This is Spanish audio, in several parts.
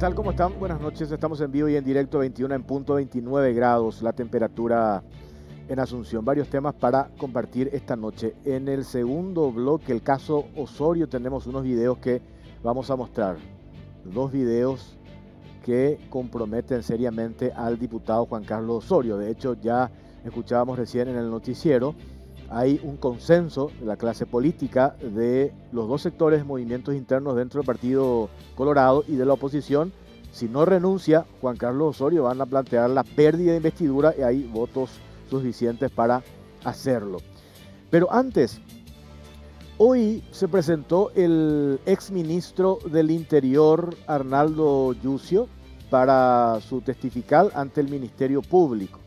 tal? ¿Cómo están? Buenas noches. Estamos en vivo y en directo, 21 en punto, 29 grados la temperatura en Asunción. Varios temas para compartir esta noche. En el segundo bloque, el caso Osorio, tenemos unos videos que vamos a mostrar. Dos videos que comprometen seriamente al diputado Juan Carlos Osorio. De hecho, ya escuchábamos recién en el noticiero, hay un consenso de la clase política de los dos sectores, movimientos internos dentro del Partido Colorado y de la oposición. Si no renuncia Juan Carlos Osorio, van a plantear la pérdida de investidura y hay votos suficientes para hacerlo. Pero antes, hoy se presentó el exministro del Interior, Arnaldo Yucio, para su testifical ante el Ministerio Público.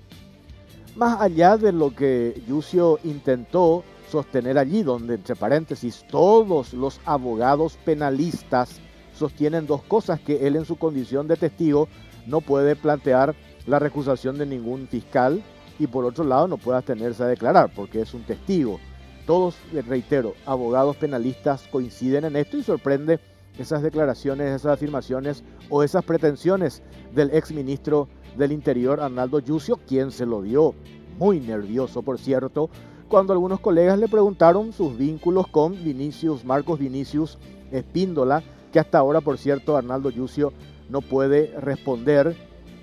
Más allá de lo que Yucio intentó sostener allí, donde entre paréntesis todos los abogados penalistas sostienen dos cosas, que él en su condición de testigo no puede plantear la recusación de ningún fiscal y por otro lado no puede abstenerse a declarar porque es un testigo. Todos, reitero, abogados penalistas coinciden en esto y sorprende esas declaraciones, esas afirmaciones o esas pretensiones del exministro del Interior, Arnaldo Yucio, quien se lo dio muy nervioso, por cierto, cuando algunos colegas le preguntaron sus vínculos con Vinicius, Marcos Vinicius Espíndola, que hasta ahora, por cierto, Arnaldo Yucio no puede responder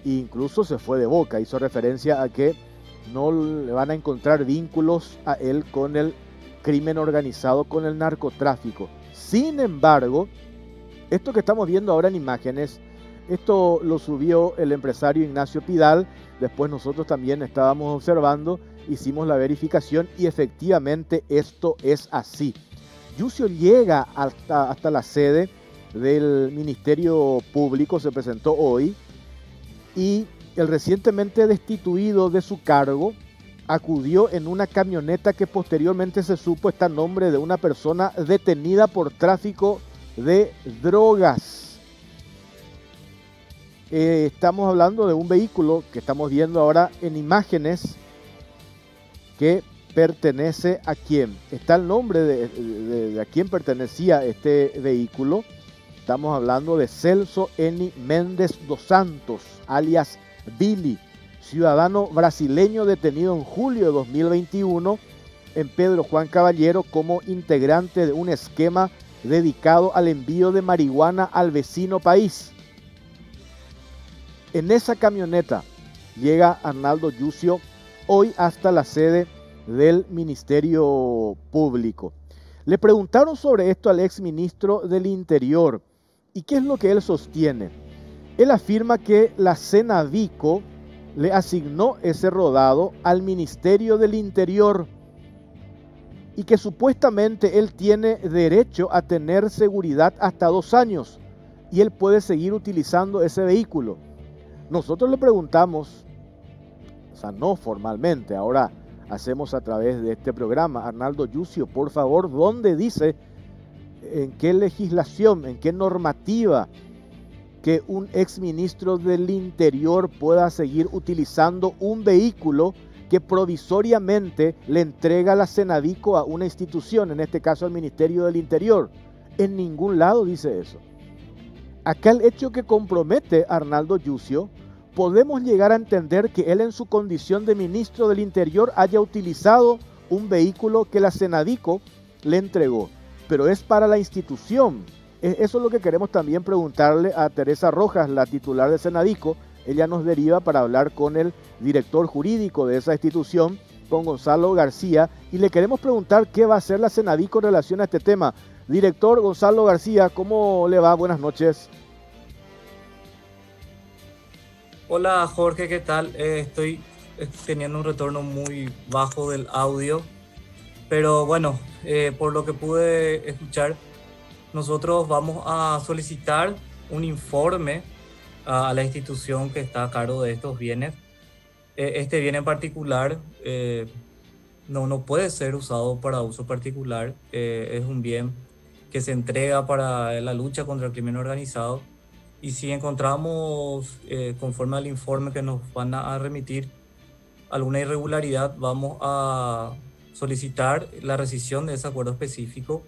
e incluso se fue de boca, hizo referencia a que no le van a encontrar vínculos a él con el crimen organizado, con el narcotráfico. Sin embargo, esto que estamos viendo ahora en imágenes, esto lo subió el empresario Ignacio Pidal, después nosotros también estábamos observando, hicimos la verificación y efectivamente esto es así. Yucio llega hasta, hasta la sede del Ministerio Público, se presentó hoy, y el recientemente destituido de su cargo acudió en una camioneta que posteriormente se supo está en nombre de una persona detenida por tráfico de drogas. Eh, estamos hablando de un vehículo que estamos viendo ahora en imágenes que pertenece a quién. Está el nombre de, a quién pertenecía este vehículo. Estamos hablando de Celso Eni Méndez dos Santos, alias Billy, ciudadano brasileño detenido en julio de 2021 en Pedro Juan Caballero como integrante de un esquema dedicado al envío de marihuana al vecino país. En esa camioneta llega Arnaldo Yucio hoy hasta la sede del Ministerio Público. Le preguntaron sobre esto al ex ministro del Interior y qué es lo que él sostiene. Él afirma que la Vico le asignó ese rodado al Ministerio del Interior y que supuestamente él tiene derecho a tener seguridad hasta dos años y él puede seguir utilizando ese vehículo. Nosotros le preguntamos, o sea, no formalmente, ahora hacemos a través de este programa, Arnaldo Yucio, por favor, ¿dónde dice, en qué legislación, en qué normativa que un exministro del Interior pueda seguir utilizando un vehículo que provisoriamente le entrega la Senadico a una institución, en este caso al Ministerio del Interior. En ningún lado dice eso. Acá el hecho que compromete a Arnaldo Yucio, podemos llegar a entender que él en su condición de ministro del Interior haya utilizado un vehículo que la Senadico le entregó, pero es para la institución. E-, eso es lo que queremos también preguntarle a Teresa Rojas, la titular de Senadico, ella nos deriva para hablar con el director jurídico de esa institución, con Gonzalo García, y le queremos preguntar qué va a hacer la Senadico en relación a este tema. Director Gonzalo García, ¿cómo le va? Buenas noches. Hola Jorge, ¿qué tal? Eh, estoy teniendo un retorno muy bajo del audio, pero bueno, eh, por lo que pude escuchar, nosotros vamos a solicitar un informe a, la institución que está a cargo de estos bienes. Este bien en particular eh, no, no puede ser usado para uso particular, eh, es un bien que se entrega para la lucha contra el crimen organizado y si encontramos, eh, conforme al informe que nos van a remitir, alguna irregularidad, vamos a solicitar la rescisión de ese acuerdo específico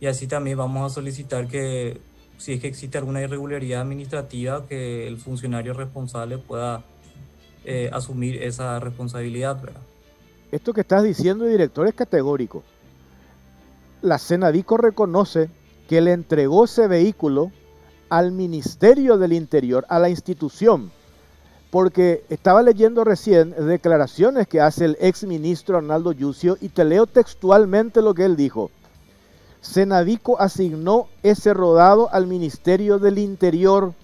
y así también vamos a solicitar que si es que existe alguna irregularidad administrativa, que el funcionario responsable pueda eh, asumir esa responsabilidad. ¿verdad? Esto que estás diciendo, director, es categórico. La Senadico reconoce que le entregó ese vehículo al Ministerio del Interior, a la institución, porque estaba leyendo recién declaraciones que hace el ex ministro Arnaldo Yucio y te leo textualmente lo que él dijo. Senadico asignó ese rodado al Ministerio del Interior.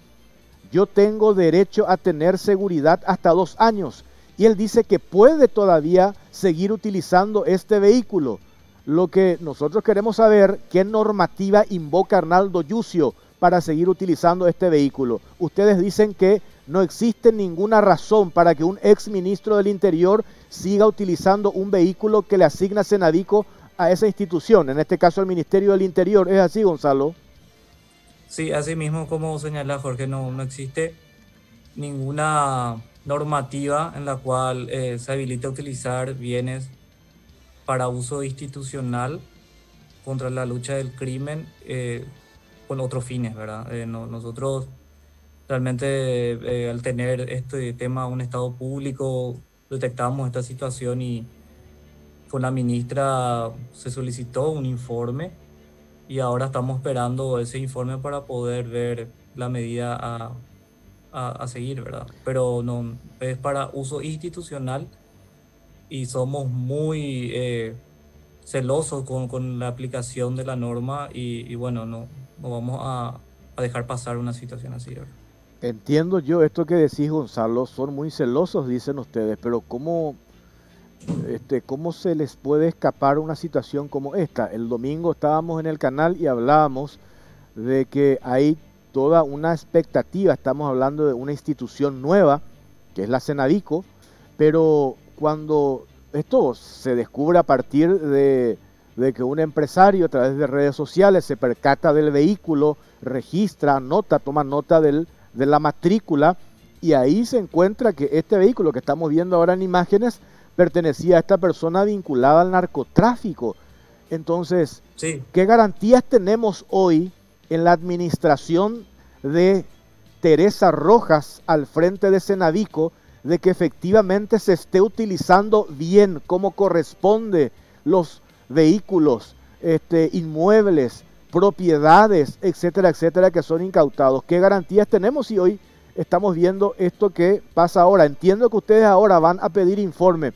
Yo tengo derecho a tener seguridad hasta dos años. Y él dice que puede todavía seguir utilizando este vehículo. Lo que nosotros queremos saber, ¿qué normativa invoca Arnaldo Yucio para seguir utilizando este vehículo? Ustedes dicen que no existe ninguna razón para que un ex ministro del Interior siga utilizando un vehículo que le asigna Senadico a esa institución, en este caso al Ministerio del Interior. ¿Es así, Gonzalo? Sí, así mismo como señala Jorge, no, no existe ninguna normativa en la cual eh, se habilita utilizar bienes para uso institucional contra la lucha del crimen eh, con otros fines, ¿verdad? Eh, nosotros realmente eh, al tener este tema un Estado público, detectamos esta situación y con la ministra se solicitó un informe y ahora estamos esperando ese informe para poder ver la medida a, a, seguir, ¿verdad? Pero no es para uso institucional y somos muy eh, celosos con, con, la aplicación de la norma y, y bueno, no, no vamos a, dejar pasar una situación así, ¿verdad? Entiendo yo esto que decís, Gonzalo, son muy celosos, dicen ustedes, pero ¿cómo, este, ¿cómo se les puede escapar una situación como esta? El domingo estábamos en el canal y hablábamos de que hay toda una expectativa, estamos hablando de una institución nueva, que es la Senadico, pero cuando esto se descubre a partir de, de que un empresario a través de redes sociales se percata del vehículo, registra, nota, toma nota del de la matrícula y ahí se encuentra que este vehículo que estamos viendo ahora en imágenes pertenecía a esta persona vinculada al narcotráfico. Entonces, ¿qué garantías tenemos hoy en la administración de Teresa Rojas al frente de Senadico de que efectivamente se esté utilizando bien como corresponde los vehículos, este, inmuebles, propiedades, etcétera, etcétera, que son incautados. ¿Qué garantías tenemos si hoy estamos viendo esto que pasa ahora? Entiendo que ustedes ahora van a pedir informe,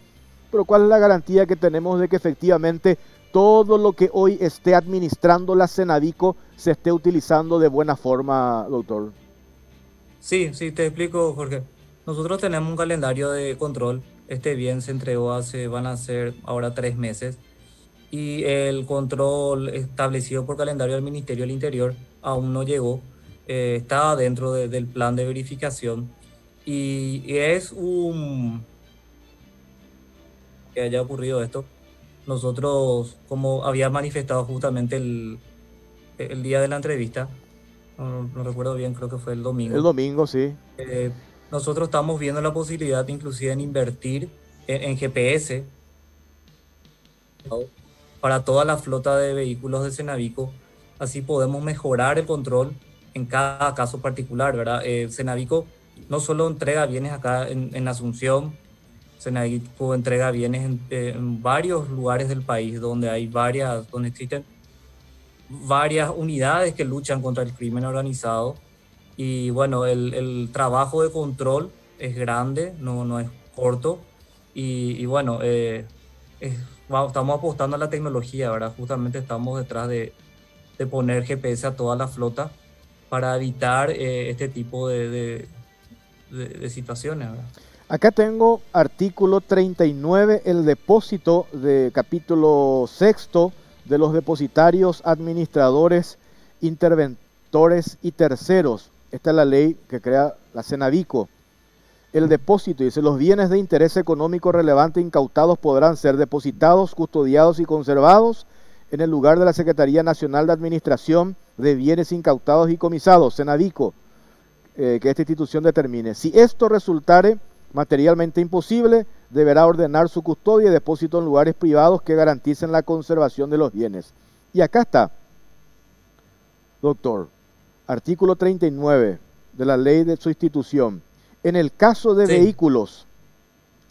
pero ¿cuál es la garantía que tenemos de que efectivamente todo lo que hoy esté administrando la Senadico se esté utilizando de buena forma, doctor? Sí, sí, te explico, Jorge. Nosotros tenemos un calendario de control. Este bien se entregó hace, van a ser ahora tres meses y el control establecido por calendario del Ministerio del Interior aún no llegó, eh, está dentro del plan de verificación y, es un que haya ocurrido esto. Nosotros, como había manifestado justamente el, el día de la entrevista, no, recuerdo bien, creo que fue el domingo. El domingo, sí. Eh, nosotros estamos viendo la posibilidad inclusive en invertir en, en GPS para toda la flota de vehículos de Cenavico. Así podemos mejorar el control en cada caso particular, ¿verdad? Eh, Cenavico no solo entrega bienes acá en, Asunción, Cenavico entrega bienes en, varios lugares del país donde hay varias, donde existen varias unidades que luchan contra el crimen organizado. Y bueno, el, trabajo de control es grande, no, no es corto. Y, bueno, eh, es estamos apostando a la tecnología, ¿verdad? Justamente estamos detrás de, poner GPS a toda la flota para evitar eh, este tipo de, situaciones, ¿verdad? Acá tengo artículo 39, el depósito de capítulo sexto de los depositarios, administradores, interventores y terceros. Esta es la ley que crea la Cenavico el depósito. Dice, los bienes de interés económico relevante incautados podrán ser depositados, custodiados y conservados en el lugar de la Secretaría Nacional de Administración de Bienes Incautados y Comisados, Senadico, eh, que esta institución determine. Si esto resultare materialmente imposible, deberá ordenar su custodia y depósito en lugares privados que garanticen la conservación de los bienes. Y acá está, doctor, artículo 39 de la ley de sustitución. En el caso de vehículos,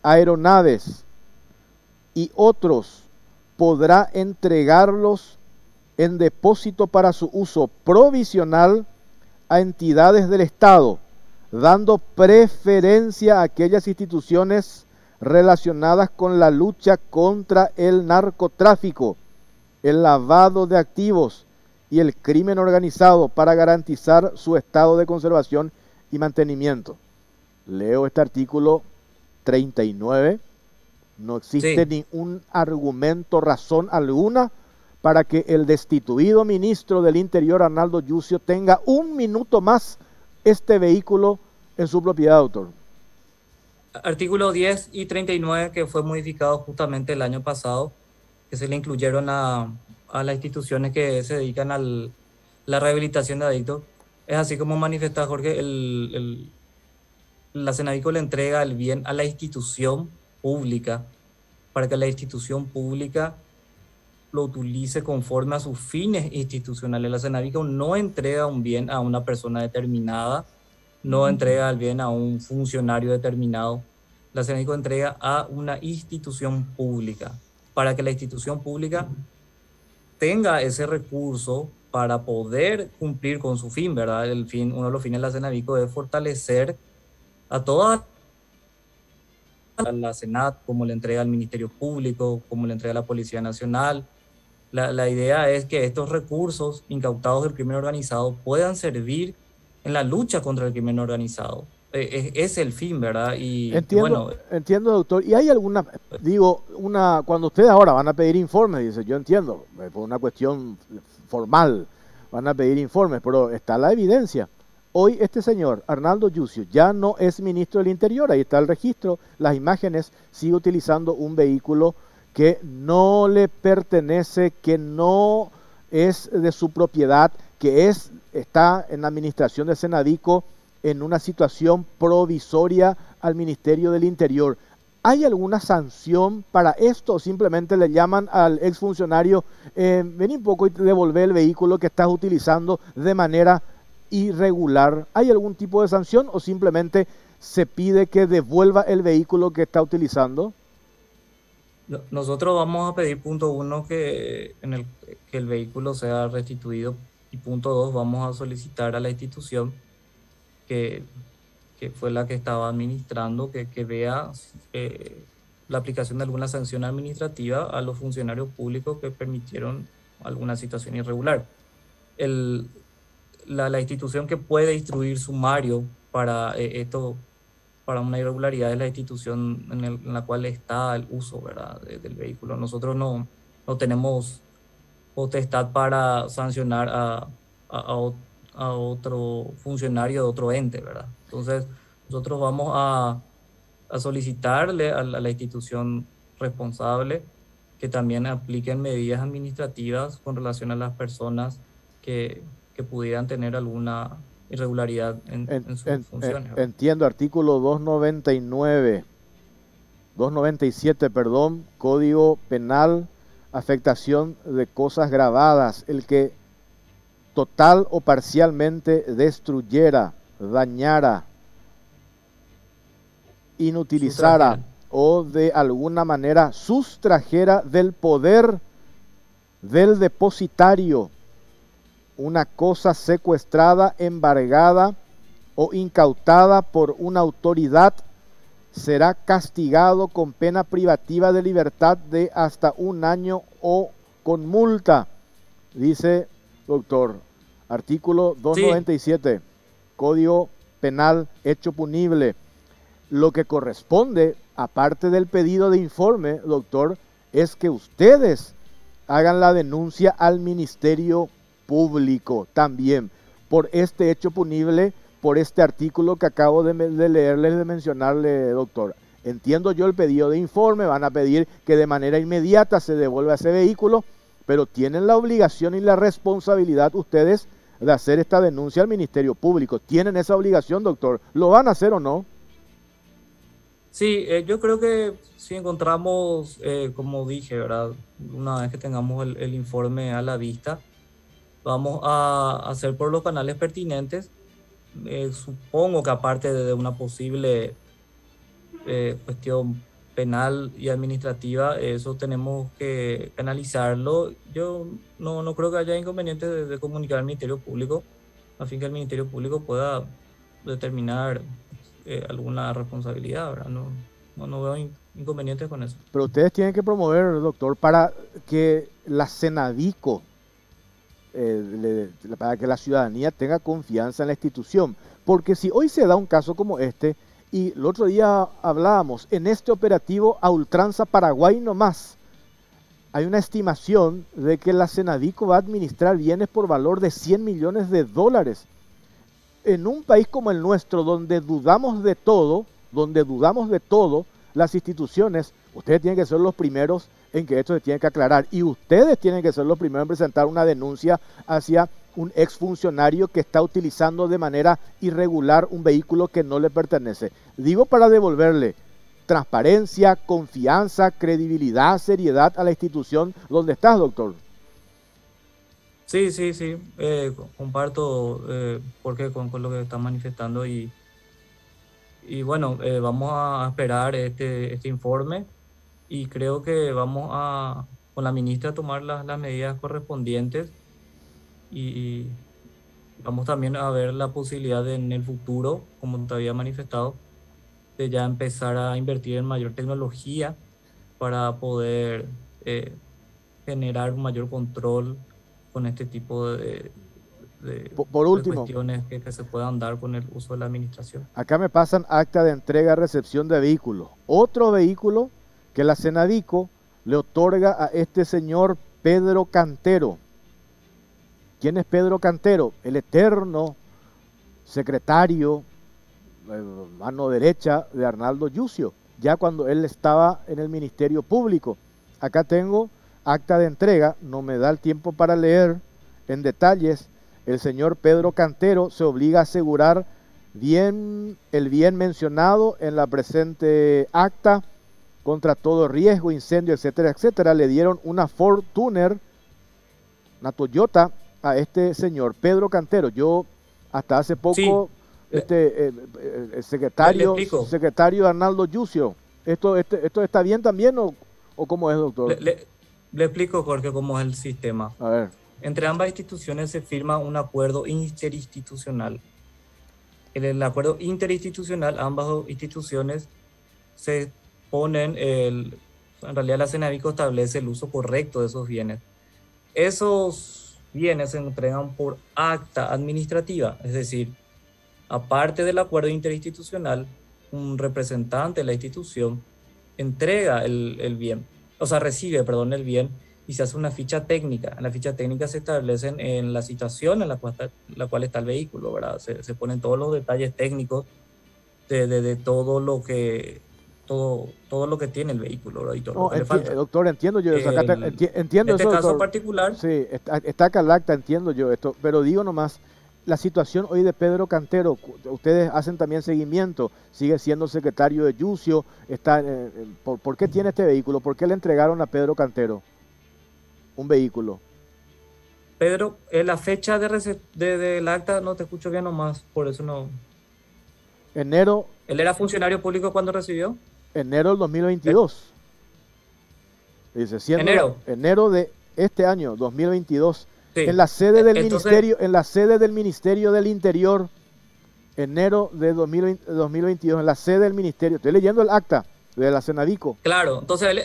aeronaves y otros, podrá entregarlos en depósito para su uso provisional a entidades del Estado, dando preferencia a aquellas instituciones relacionadas con la lucha contra el narcotráfico, el lavado de activos y el crimen organizado para garantizar su estado de conservación y mantenimiento. Leo este artículo 39. No existe ni un argumento, razón alguna para que el destituido ministro del Interior, Arnaldo Yucio, tenga un minuto más este vehículo en su propiedad, autor. Artículo 10 y 39 que fue modificado justamente el año pasado, que se le incluyeron a, a las instituciones que se dedican a la rehabilitación de adictos. Es así como manifiesta Jorge, el, el, la Senavico le entrega el bien a la institución pública para que la institución pública lo utilice conforme a sus fines institucionales. La Senavico no entrega un bien a una persona determinada, no entrega el bien a un funcionario determinado. La Senavico entrega a una institución pública para que la institución pública tenga ese recurso para poder cumplir con su fin, ¿verdad? El fin, uno de los fines de la Senavico es fortalecer a toda la Senat, como le entrega al Ministerio Público, como le entrega a la Policía Nacional, la, idea es que estos recursos incautados del crimen organizado puedan servir en la lucha contra el crimen organizado. E, es, el fin, ¿verdad? Y entiendo, bueno, entiendo, doctor. Y hay alguna, digo, una, cuando ustedes ahora van a pedir informes, dice, yo entiendo, por una cuestión formal, van a pedir informes, pero está la evidencia. Hoy este señor, Arnaldo Yucio, ya no es ministro del Interior, ahí está el registro, las imágenes, sigue utilizando un vehículo que no le pertenece, que no es de su propiedad, que es, está en la administración de Senadico en una situación provisoria al Ministerio del Interior. ¿Hay alguna sanción para esto simplemente le llaman al exfuncionario, eh, ven un poco y devolver el vehículo que estás utilizando de manera irregular? ¿Hay algún tipo de sanción o simplemente se pide que devuelva el vehículo que está utilizando? Nosotros vamos a pedir punto uno que, el, que el vehículo sea restituido y punto dos vamos a solicitar a la institución que, que fue la que estaba administrando que, que vea eh, la aplicación de alguna sanción administrativa a los funcionarios públicos que permitieron alguna situación irregular. El, la, la, institución que puede instruir sumario para eh, esto para una irregularidad es la institución en, la cual está el uso ¿verdad? del vehículo. Nosotros no, no tenemos potestad para sancionar a, a, otro funcionario de otro ente, ¿verdad? Entonces, nosotros vamos a, a solicitarle a la, institución responsable que también apliquen medidas administrativas con relación a las personas que, que pudieran tener alguna irregularidad en, sus funciones. entiendo, artículo 299, 297, perdón, Código Penal, afectación de cosas grabadas, el que total o parcialmente destruyera, dañara, inutilizara o de alguna manera sustrajera del poder del depositario una cosa secuestrada, embargada o incautada por una autoridad será castigado con pena privativa de libertad de hasta un año o con multa, dice doctor. Artículo 297, Código Penal, hecho punible. Lo que corresponde, aparte del pedido de informe, doctor, es que ustedes hagan la denuncia al Ministerio público también por este hecho punible, por este artículo que acabo de, de leerles, de mencionarle, doctor. Entiendo yo el pedido de informe, van a pedir que de manera inmediata se devuelva ese vehículo, pero tienen la obligación y la responsabilidad ustedes de hacer esta denuncia al Ministerio Público. ¿Tienen esa obligación, doctor? ¿Lo van a hacer o no? Sí, eh, yo creo que si encontramos, eh, como dije, ¿verdad? Una vez que tengamos el informe a la vista, vamos a hacer por los canales pertinentes. Eh, supongo que aparte de una posible eh, cuestión penal y administrativa, eso tenemos que analizarlo. Yo no, no creo que haya inconveniente de, comunicar al Ministerio Público, a fin que el Ministerio Público pueda determinar eh, alguna responsabilidad, ¿verdad? No, no, no veo inconvenientes con eso. Pero ustedes tienen que promover, doctor, para que la Senadico, eh, para que la ciudadanía tenga confianza en la institución. Porque si hoy se da un caso como este, y el otro día hablábamos, en este operativo a ultranza Paraguay no más, hay una estimación de que la Senadico va a administrar bienes por valor de 100 millones de dólares. En un país como el nuestro, donde dudamos de todo, donde dudamos de todo, las instituciones, ustedes tienen que ser los primeros en que esto se tiene que aclarar y ustedes tienen que ser los primeros en presentar una denuncia hacia un exfuncionario que está utilizando de manera irregular un vehículo que no le pertenece. Digo para devolverle transparencia, confianza, credibilidad, seriedad a la institución donde estás, doctor. Sí, sí, sí, eh, comparto eh, porque con, lo que está manifestando y y bueno, eh, vamos a esperar este, este informe y creo que vamos a, con la ministra, a tomar las, las medidas correspondientes y, vamos también a ver la posibilidad de, en el futuro, como te había manifestado, de ya empezar a invertir en mayor tecnología para poder eh, generar un mayor control con este tipo de, por, último, cuestiones que, se puedan dar con el uso de la administración. Acá me pasan acta de entrega-recepción de vehículos. Otro vehículo que la Senadico le otorga a este señor Pedro Cantero. ¿Quién es Pedro Cantero? El eterno secretario, eh, mano derecha de Arnaldo Yucio, ya cuando él estaba en el Ministerio Público. Acá tengo acta de entrega, no me da el tiempo para leer en detalles el señor Pedro Cantero se obliga a asegurar bien el bien mencionado en la presente acta contra todo riesgo, incendio, etcétera, etcétera. Le dieron una Fortuner, una Toyota a este señor Pedro Cantero. Yo hasta hace poco este eh, eh, secretario secretario Arnaldo Yucio. Esto, este, esto está bien también o, o cómo es, doctor? Le, le explico Jorge cómo es el sistema. A ver. Entre ambas instituciones se firma un acuerdo interinstitucional. En el acuerdo interinstitucional, ambas instituciones se ponen, el, en realidad la Cenavico establece el uso correcto de esos bienes. Esos bienes se entregan por acta administrativa, es decir, aparte del acuerdo interinstitucional, un representante de la institución entrega el, el bien, o sea, recibe, perdón, el bien y se hace una ficha técnica. En la ficha técnica se establecen en la situación en la cual está, la cual está el vehículo, ¿verdad? Se, se ponen todos los detalles técnicos de, de, todo lo que todo, todo lo que tiene el vehículo, ¿verdad? Doctor, entiendo yo eso. entiendo en este caso particular. Sí, está, está acá acta, entiendo yo esto, pero digo nomás, la situación hoy de Pedro Cantero, ustedes hacen también seguimiento, sigue siendo secretario de Yucio, está, eh, eh, ¿por, ¿por qué tiene este vehículo? ¿Por qué le entregaron a Pedro Cantero? un vehículo. Pedro, en la fecha de, del acta no te escucho bien nomás, por eso no. Enero. ¿Él era funcionario público cuando recibió? Enero del 2022. Dice, siendo enero. enero de este año, 2022. En la sede del ministerio, en la sede del Ministerio del Interior, enero de 2022, en la sede del ministerio. Estoy leyendo el acta de la Senadico. Claro, entonces él,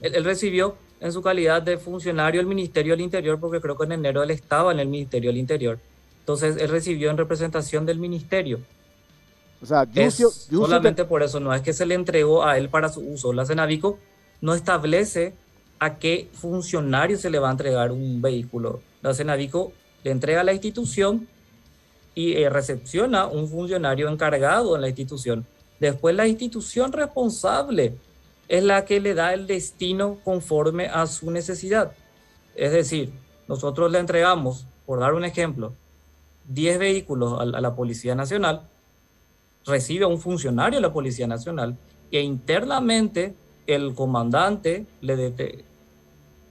él recibió en su calidad de funcionario del Ministerio del Interior, porque creo que en enero él estaba en el Ministerio del Interior. Entonces él recibió en representación del Ministerio. O sea, solamente por eso, no es que se le entregó a él para su uso. La Cenavico no establece a qué funcionario se le va a entregar un vehículo. La Cenavico le entrega a la institución y eh, recepciona un funcionario encargado en la institución. Después la institución responsable es la que le da el destino conforme a su necesidad. Es decir, nosotros le entregamos, por dar un ejemplo, 10 vehículos a, la Policía Nacional, recibe un funcionario de la Policía Nacional e internamente el comandante le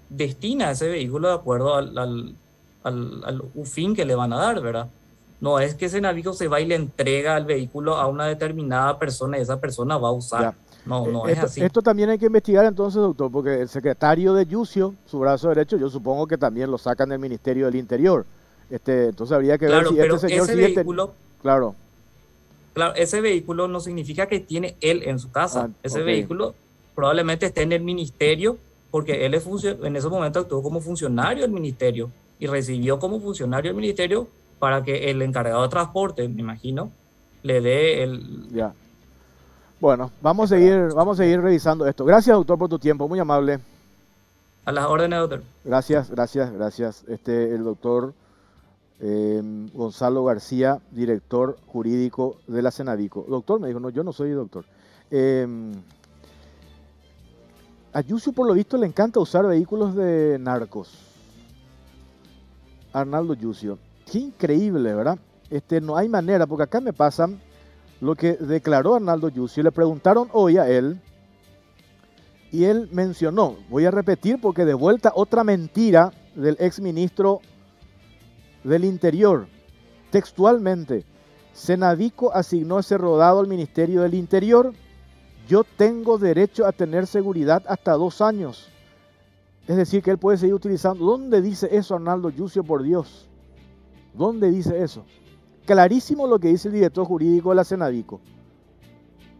destina ese vehículo de acuerdo al, al, al fin que le van a dar, ¿verdad? No es que ese navío se va y le entrega el vehículo a una determinada persona y esa persona va a usar. No, no esto, es así. Esto también hay que investigar entonces, doctor, porque el secretario de Yucio, su brazo derecho, yo supongo que también lo sacan del Ministerio del Interior. Este, entonces habría que ver si pero este señor ese vehículo, Claro. Claro, ese vehículo no significa que tiene él en su casa. Ah, ese vehículo probablemente esté en el ministerio porque él es en ese momento actuó como funcionario del ministerio y recibió como funcionario del ministerio para que el encargado de transporte, me imagino, le dé el... Ya. Bueno, vamos a seguir, vamos a seguir revisando esto. Gracias, doctor, por tu tiempo, muy amable. a las órdenes, doctor. Gracias, gracias, gracias. Este, el doctor eh, Gonzalo García, director jurídico de la Cenavico. Doctor, me dijo, no, yo no soy doctor. Eh, a Yusio, por lo visto, le encanta usar vehículos de narcos. Arnaldo Yusio. Qué increíble, ¿verdad? Este, no hay manera, porque acá me pasan lo que declaró Arnaldo Yusio. Le preguntaron hoy a él y él mencionó, voy a repetir porque de vuelta otra mentira del ex ministro del Interior. Textualmente, Senavico asignó ese rodado al Ministerio del Interior. Yo tengo derecho a tener seguridad hasta dos años. Es decir, que él puede seguir utilizando. ¿Dónde dice eso Arnaldo Yucio, por Dios? ¿Dónde dice eso? Clarísimo lo que dice el director jurídico de la Senavico.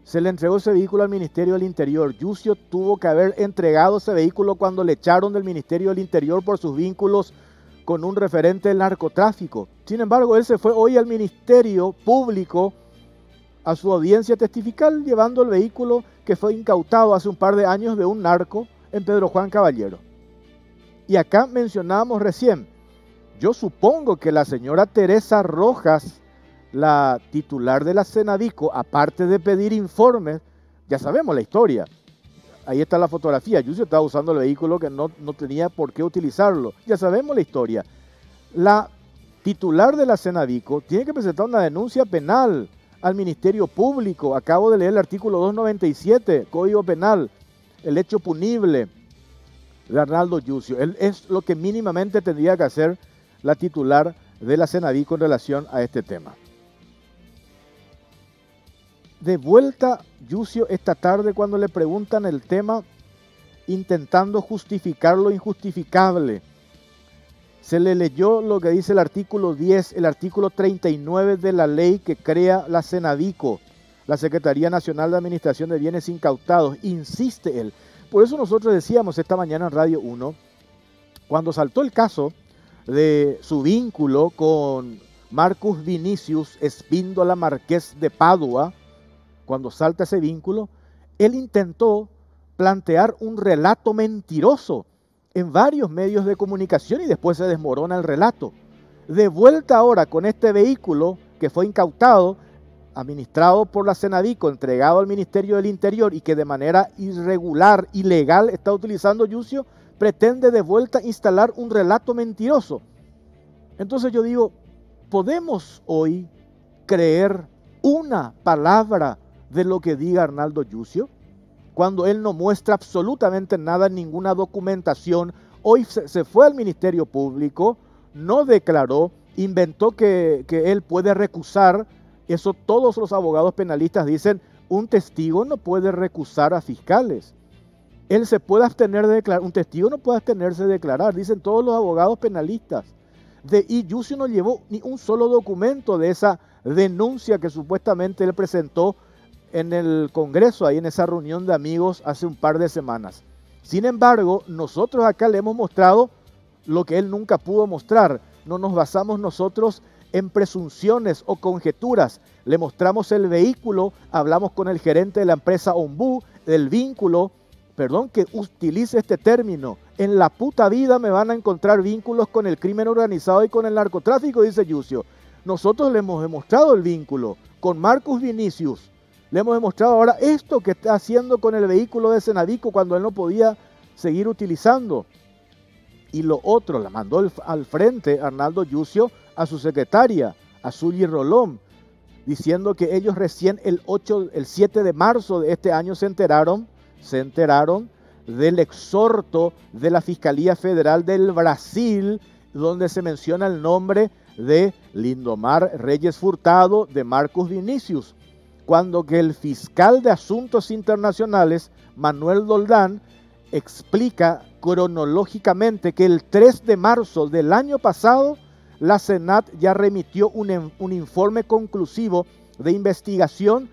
Se le entregó ese vehículo al Ministerio del Interior. Yucio tuvo que haber entregado ese vehículo cuando le echaron del Ministerio del Interior por sus vínculos con un referente del narcotráfico. Sin embargo, él se fue hoy al Ministerio Público a su audiencia testifical llevando el vehículo que fue incautado hace un par de años de un narco en Pedro Juan Caballero. Y acá mencionábamos recién, yo supongo que la señora Teresa Rojas, la titular de la Senadico, aparte de pedir informes, ya sabemos la historia. Ahí está la fotografía. Yusio estaba usando el vehículo que no, no tenía por qué utilizarlo. Ya sabemos la historia. La titular de la Senadico tiene que presentar una denuncia penal al Ministerio Público. Acabo de leer el artículo 297, Código Penal, el hecho punible de Arnaldo Yusio. Él es lo que mínimamente tendría que hacer la titular de la Senadico en relación a este tema. De vuelta Yusio esta tarde cuando le preguntan el tema, intentando justificar lo injustificable. Se le leyó lo que dice el artículo 10, el artículo 39 de la ley que crea la Senadico, la Secretaría Nacional de Administración de Bienes Incautados. Insiste él. Por eso nosotros decíamos esta mañana en Radio 1, cuando saltó el caso de su vínculo con Marcus Vinicius Espíndola Marqués de Padua, cuando salta ese vínculo, él intentó plantear un relato mentiroso en varios medios de comunicación y después se desmorona el relato. De vuelta ahora con este vehículo que fue incautado, administrado por la Senadico, entregado al Ministerio del Interior y que de manera irregular, ilegal está utilizando Yusio, pretende de vuelta instalar un relato mentiroso. Entonces yo digo, ¿podemos hoy creer una palabra de lo que diga Arnaldo Yusio? Cuando él no muestra absolutamente nada, ninguna documentación. Hoy se, fue al Ministerio Público, no declaró, inventó que, que él puede recusar. Eso todos los abogados penalistas dicen, un testigo no puede recusar a fiscales. Él se puede abstener de declarar, un testigo no puede abstenerse de declarar, dicen todos los abogados penalistas. De, y Yusio no llevó ni un solo documento de esa denuncia que supuestamente él presentó en el Congreso, ahí en esa reunión de amigos hace un par de semanas. Sin embargo, nosotros acá le hemos mostrado lo que él nunca pudo mostrar. No nos basamos nosotros en presunciones o conjeturas. Le mostramos el vehículo, hablamos con el gerente de la empresa Ombú, del vínculo, perdón que utilice este término, en la puta vida me van a encontrar vínculos con el crimen organizado y con el narcotráfico, dice Yusio. Nosotros le hemos demostrado el vínculo con Marcus Vinicius. Le hemos demostrado ahora esto que está haciendo con el vehículo de Senadico cuando él no podía seguir utilizando. Y lo otro, la mandó al, frente Arnaldo Yusio a su secretaria, a Zully Rolón, diciendo que ellos recién el 8, el 7 de marzo de este año se enteraron, se enteraron del exhorto de la Fiscalía Federal del Brasil donde se menciona el nombre de Lindomar Reyes Furtado, de Marcus Vinicius, cuando que el fiscal de Asuntos Internacionales, Manuel Doldán, explica cronológicamente que el 3 de marzo del año pasado, la Senat ya remitió un, un informe conclusivo de investigación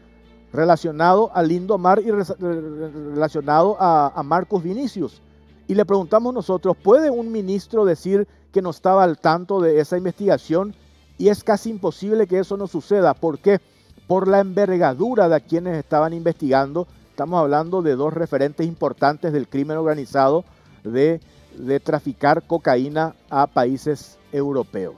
relacionado a Lindomar y relacionado a, a Marcos Vinicius. Y le preguntamos nosotros, ¿puede un ministro decir que no estaba al tanto de esa investigación? Y es casi imposible que eso no suceda. ¿Por qué? Por la envergadura de quienes estaban investigando. Estamos hablando de dos referentes importantes del crimen organizado de, traficar cocaína a países europeos.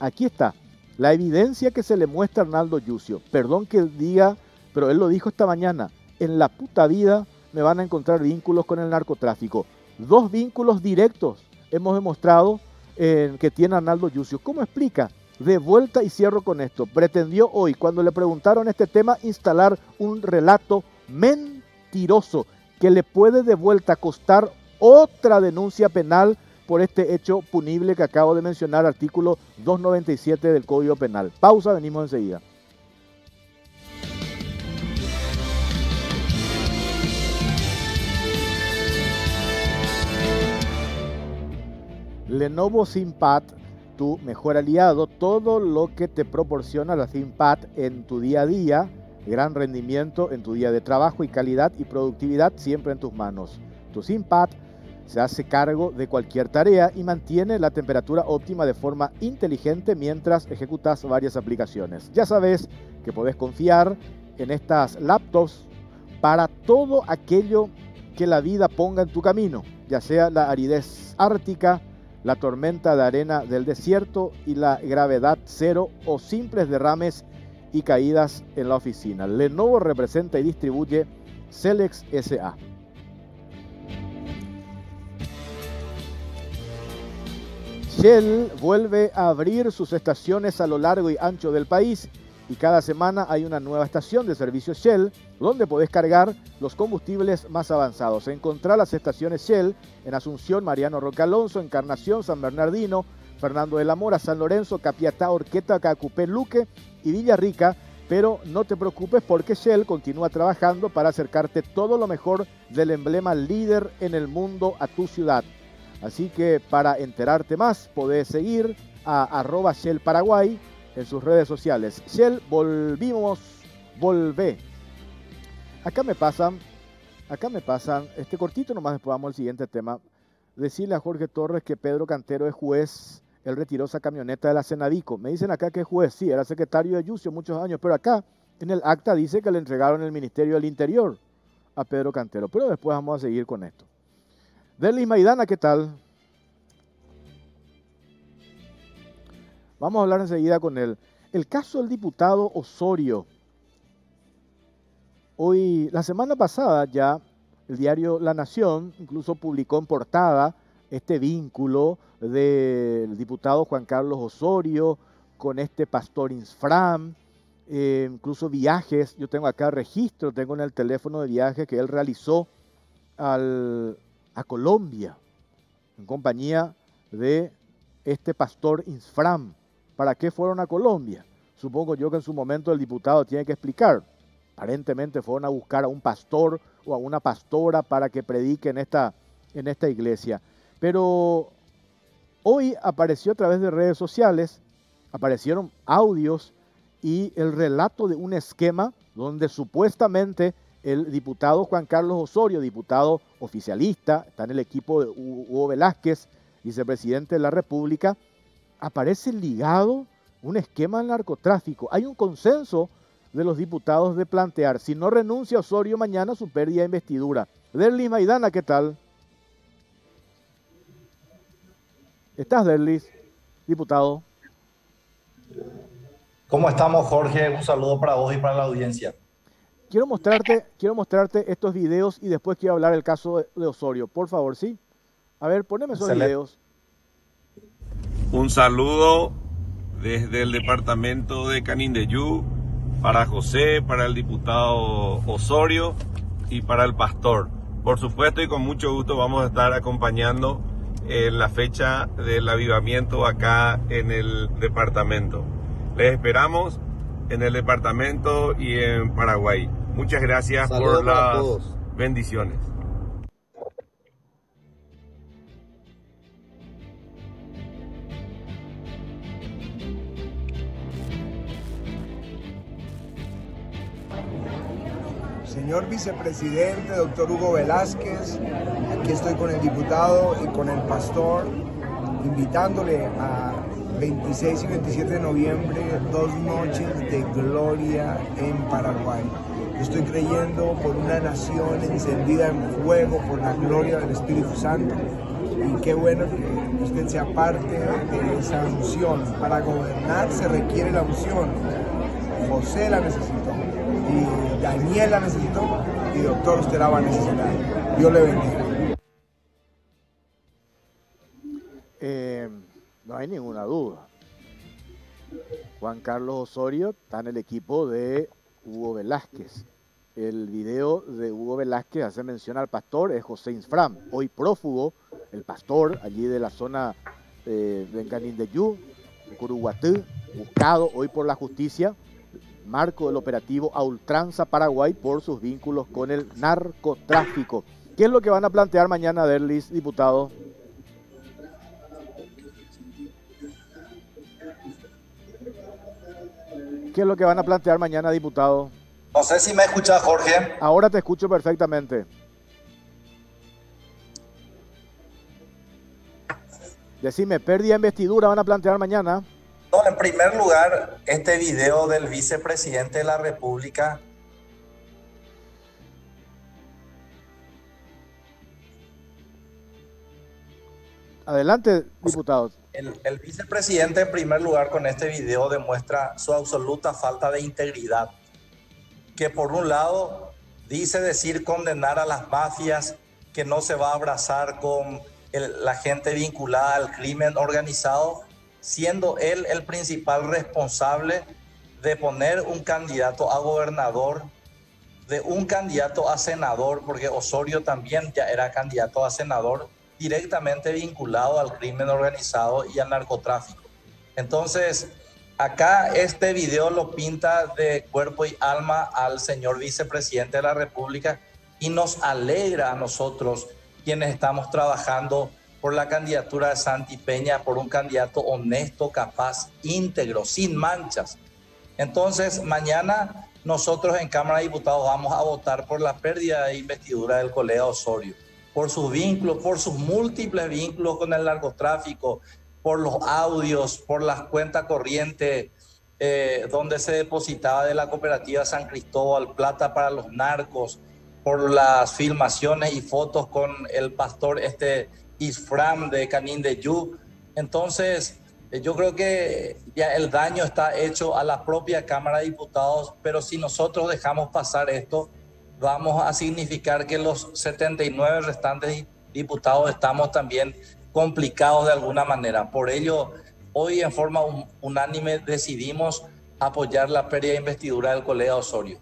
Aquí está la evidencia que se le muestra a Arnaldo Yucio. Perdón que diga pero él lo dijo esta mañana, en la puta vida me van a encontrar vínculos con el narcotráfico. Dos vínculos directos hemos demostrado eh, que tiene Arnaldo Yucio. ¿Cómo explica? De vuelta y cierro con esto. Pretendió hoy, cuando le preguntaron este tema, instalar un relato mentiroso que le puede de vuelta costar otra denuncia penal por este hecho punible que acabo de mencionar, artículo 297 del Código Penal. Pausa, venimos enseguida. Lenovo ThinkPad, tu mejor aliado, todo lo que te proporciona la ThinkPad en tu día a día, gran rendimiento en tu día de trabajo y calidad y productividad siempre en tus manos. Tu ThinkPad se hace cargo de cualquier tarea y mantiene la temperatura óptima de forma inteligente mientras ejecutas varias aplicaciones. Ya sabes que podés confiar en estas laptops para todo aquello que la vida ponga en tu camino, ya sea la aridez ártica, la tormenta de arena del desierto y la gravedad cero o simples derrames y caídas en la oficina. Lenovo representa y distribuye Celex SA. Shell vuelve a abrir sus estaciones a lo largo y ancho del país y cada semana hay una nueva estación de servicio Shell donde podés cargar los combustibles más avanzados. Encontrar las estaciones Shell en Asunción, Mariano Roca Alonso, Encarnación, San Bernardino, Fernando de la Mora, San Lorenzo, Capiatá, Orqueta, Cacupé, Luque y Villarrica. Pero no te preocupes porque Shell continúa trabajando para acercarte todo lo mejor del emblema líder en el mundo a tu ciudad. Así que para enterarte más podés seguir a arroba Shell Paraguay en sus redes sociales. Shell, volvimos, volvé. Acá me pasan, acá me pasan, este cortito nomás después vamos al siguiente tema. Decirle a Jorge Torres que Pedro Cantero es juez, él retiró esa camioneta de la Senadico. Me dicen acá que es juez, sí, era secretario de Yucio muchos años, pero acá en el acta dice que le entregaron el Ministerio del Interior a Pedro Cantero. Pero después vamos a seguir con esto. Delis Maidana, ¿qué tal? Vamos a hablar enseguida con él. El caso del diputado Osorio. Hoy, la semana pasada ya, el diario La Nación incluso publicó en portada este vínculo del diputado Juan Carlos Osorio con este pastor Insfram, eh, incluso viajes, yo tengo acá registro, tengo en el teléfono de viaje que él realizó a Colombia en compañía de este pastor Insfram. ¿Para qué fueron a Colombia? Supongo yo que en su momento el diputado tiene que explicar. Aparentemente fueron a buscar a un pastor o a una pastora para que predique en esta, en esta iglesia. Pero hoy apareció a través de redes sociales, aparecieron audios y el relato de un esquema donde supuestamente el diputado Juan Carlos Osorio, diputado oficialista, está en el equipo de Hugo Velázquez, vicepresidente de la República, aparece ligado un esquema al narcotráfico. Hay un consenso de los diputados de plantear, si no renuncia Osorio mañana, su pérdida de investidura. Derlis Maidana, ¿qué tal? ¿Estás, Derlis, diputado? ¿Cómo estamos, Jorge? Un saludo para vos y para la audiencia. Quiero mostrarte, quiero mostrarte estos videos y después quiero hablar del caso de, Osorio. Por favor, ¿sí? A ver, poneme esos videos. Un saludo desde el departamento de Canindeyú para José, para el diputado Osorio y para el pastor. Por supuesto y con mucho gusto vamos a estar acompañando en la fecha del avivamiento acá en el departamento. Les esperamos en el departamento y en Paraguay. Muchas gracias por las bendiciones. Señor vicepresidente, doctor Hugo Velázquez, aquí estoy con el diputado y con el pastor, invitándole a 26 y 27 de noviembre, dos noches de gloria en Paraguay. estoy creyendo por una nación encendida en fuego por la gloria del Espíritu Santo. Y qué bueno que usted sea parte de esa unción. Para gobernar se requiere la unción. José la necesitó y Daniel la necesitó y doctor usted la va a necesitar. Dios le bendiga. Eh, no hay ninguna duda. Juan Carlos Osorio está en el equipo de Hugo Velázquez. El video de Hugo Velázquez hace mención al pastor, es José Infram, hoy prófugo, el pastor allí de la zona eh, de Canindeyú, Curuguatú, buscado hoy por la justicia marco del operativo a ultranza Paraguay por sus vínculos con el narcotráfico. ¿Qué es lo que van a plantear mañana, Derlis, diputado? ¿Qué es lo que van a plantear mañana, diputado? No sé si me escucha, Jorge. Ahora te escucho perfectamente. Decime, pérdida de investidura van a plantear mañana. No, en primer lugar, este video del vicepresidente de la República Adelante, diputados. El, el, vicepresidente, en primer lugar, con este video demuestra su absoluta falta de integridad. Que por un lado dice decir condenar a las mafias, que no se va a abrazar con la gente vinculada al crimen organizado, siendo él el principal responsable de poner un candidato a gobernador, de un candidato a senador, porque Osorio también ya era candidato a senador, directamente vinculado al crimen organizado y al narcotráfico. Entonces, acá este video lo pinta de cuerpo y alma al señor vicepresidente de la República y nos alegra a nosotros quienes estamos trabajando por la candidatura de Santi Peña, por un candidato honesto, capaz, íntegro, sin manchas. Entonces, mañana nosotros en Cámara de Diputados vamos a votar por la pérdida de investidura del colega Osorio, por sus vínculos, por sus múltiples vínculos con el narcotráfico, por los audios, por las cuentas corrientes eh, donde se depositaba de la cooperativa San Cristóbal plata para los narcos, por las filmaciones y fotos con el pastor este Isfram de Canin de Yu. Entonces, eh, yo creo que ya el daño está hecho a la propia Cámara de Diputados, pero si nosotros dejamos pasar esto, vamos a significar que los 79 restantes diputados estamos también complicados de alguna manera. Por ello, hoy en forma unánime decidimos apoyar la pérdida de investidura del colega Osorio.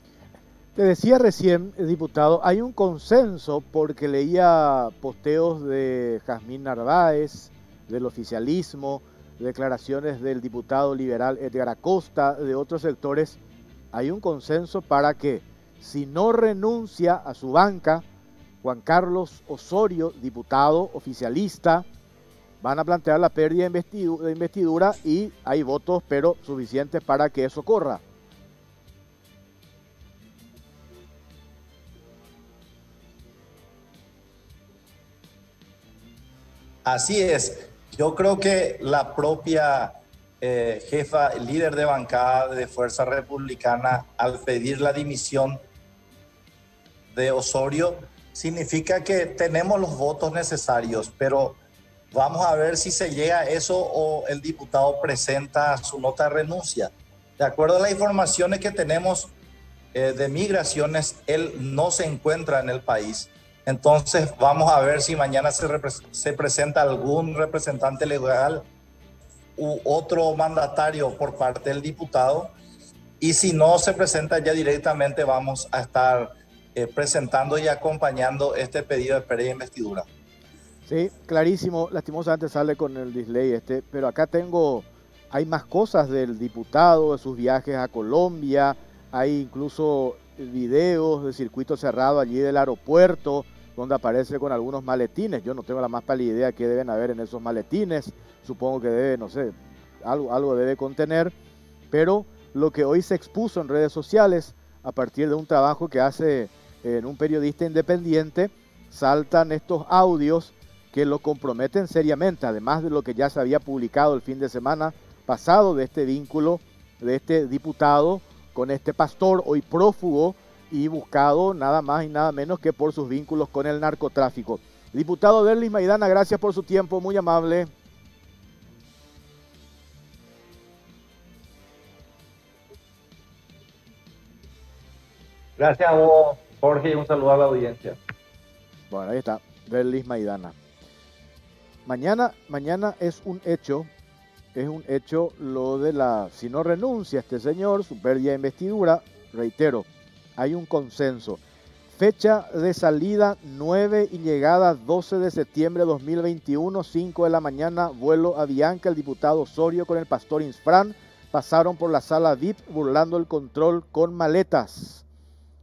Te decía recién, diputado, hay un consenso porque leía posteos de Jazmín Narváez, del oficialismo, declaraciones del diputado liberal Edgar Acosta, de otros sectores. Hay un consenso para que, si no renuncia a su banca, Juan Carlos Osorio, diputado oficialista, van a plantear la pérdida de investidura y hay votos, pero suficientes para que eso corra. Así es. Yo creo que la propia eh, jefa, líder de bancada de Fuerza Republicana, al pedir la dimisión de Osorio, significa que tenemos los votos necesarios, pero vamos a ver si se llega a eso o el diputado presenta su nota de renuncia. De acuerdo a las informaciones que tenemos eh, de migraciones, él no se encuentra en el país. Entonces vamos a ver si mañana se, se presenta algún representante legal u otro mandatario por parte del diputado. Y si no se presenta ya directamente, vamos a estar eh, presentando y acompañando este pedido de pérdida de investidura. Sí, clarísimo. Lastimosamente sale con el display este, pero acá tengo, hay más cosas del diputado, de sus viajes a Colombia, hay incluso videos de circuito cerrado allí del aeropuerto, donde aparece con algunos maletines. Yo no tengo la más pálida idea qué deben haber en esos maletines. Supongo que debe, no sé, algo, algo debe contener. Pero lo que hoy se expuso en redes sociales, a partir de un trabajo que hace en un periodista independiente, saltan estos audios que lo comprometen seriamente, además de lo que ya se había publicado el fin de semana pasado de este vínculo de este diputado con este pastor hoy prófugo y buscado nada más y nada menos que por sus vínculos con el narcotráfico. Diputado Derlis Maidana, gracias por su tiempo, muy amable. Gracias a vos, Jorge, y un saludo a la audiencia. Bueno, ahí está, Derlis Maidana. Mañana, mañana es un hecho, es un hecho lo de la, si no renuncia este señor, su pérdida de investidura, reitero, hay un consenso. Fecha de salida 9 y llegada 12 de septiembre de 2021, 5 de la mañana, vuelo a Bianca, el diputado Osorio con el pastor Insfran, pasaron por la sala VIP burlando el control con maletas.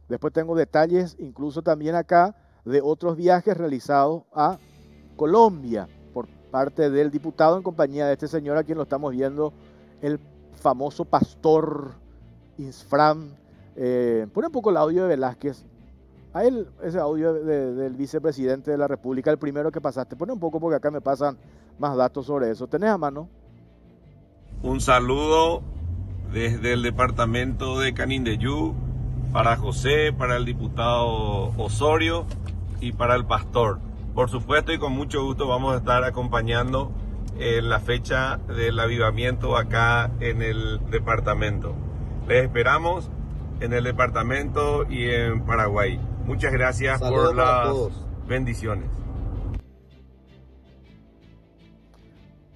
Después tengo detalles, incluso también acá, de otros viajes realizados a Colombia parte del diputado en compañía de este señor a quien lo estamos viendo, el famoso pastor Insfram. Eh, pone un poco el audio de Velázquez. A él, ese audio del vicepresidente de la República, el primero que pasaste. Pone un poco porque acá me pasan más datos sobre eso. ¿Tenés a mano? Un saludo desde el departamento de Canindeyú para José, para el diputado Osorio y para el pastor. Por supuesto y con mucho gusto vamos a estar acompañando en la fecha del avivamiento acá en el departamento. Les esperamos en el departamento y en Paraguay. Muchas gracias por las bendiciones.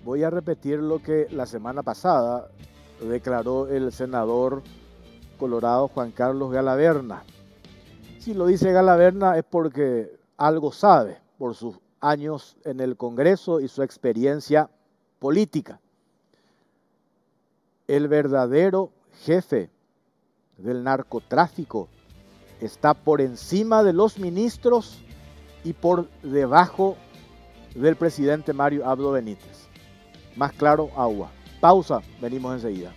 Voy a repetir lo que la semana pasada declaró el senador colorado Juan Carlos Galaverna. Si lo dice Galaverna es porque algo sabe por sus años en el Congreso y su experiencia política. El verdadero jefe del narcotráfico está por encima de los ministros y por debajo del presidente Mario Abdo Benítez. Más claro, agua. Pausa, venimos enseguida.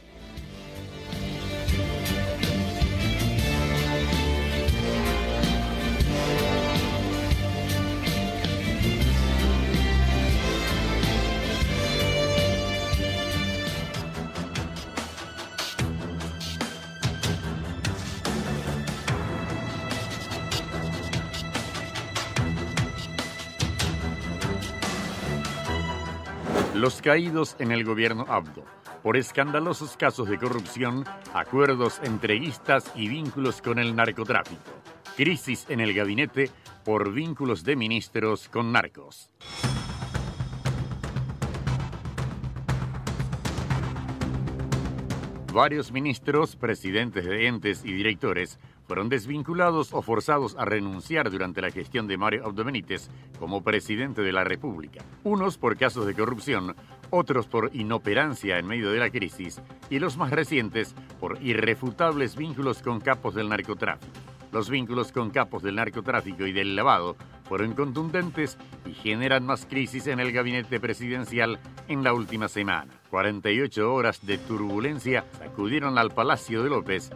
Caídos en el gobierno Abdo por escandalosos casos de corrupción, acuerdos entreguistas y vínculos con el narcotráfico. Crisis en el gabinete por vínculos de ministros con narcos. Varios ministros, presidentes de entes y directores fueron desvinculados o forzados a renunciar durante la gestión de Mario Abdo Benítez como presidente de la República. Unos por casos de corrupción, otros por inoperancia en medio de la crisis y los más recientes por irrefutables vínculos con capos del narcotráfico. Los vínculos con capos del narcotráfico y del lavado fueron contundentes y generan más crisis en el gabinete presidencial en la última semana. 48 horas de turbulencia sacudieron al Palacio de López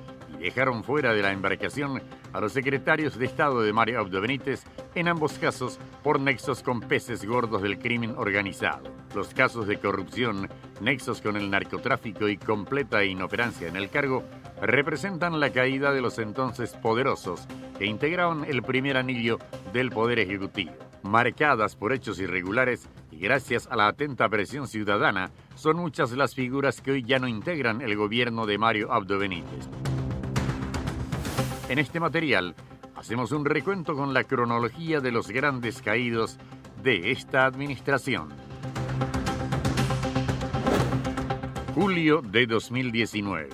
dejaron fuera de la embarcación a los secretarios de Estado de Mario Abdo Benítez, en ambos casos por nexos con peces gordos del crimen organizado. Los casos de corrupción, nexos con el narcotráfico y completa inoperancia en el cargo representan la caída de los entonces poderosos que integraban el primer anillo del Poder Ejecutivo. Marcadas por hechos irregulares y gracias a la atenta presión ciudadana, son muchas las figuras que hoy ya no integran el gobierno de Mario Abdo Benítez. En este material hacemos un recuento con la cronología de los grandes caídos de esta administración. Julio de 2019.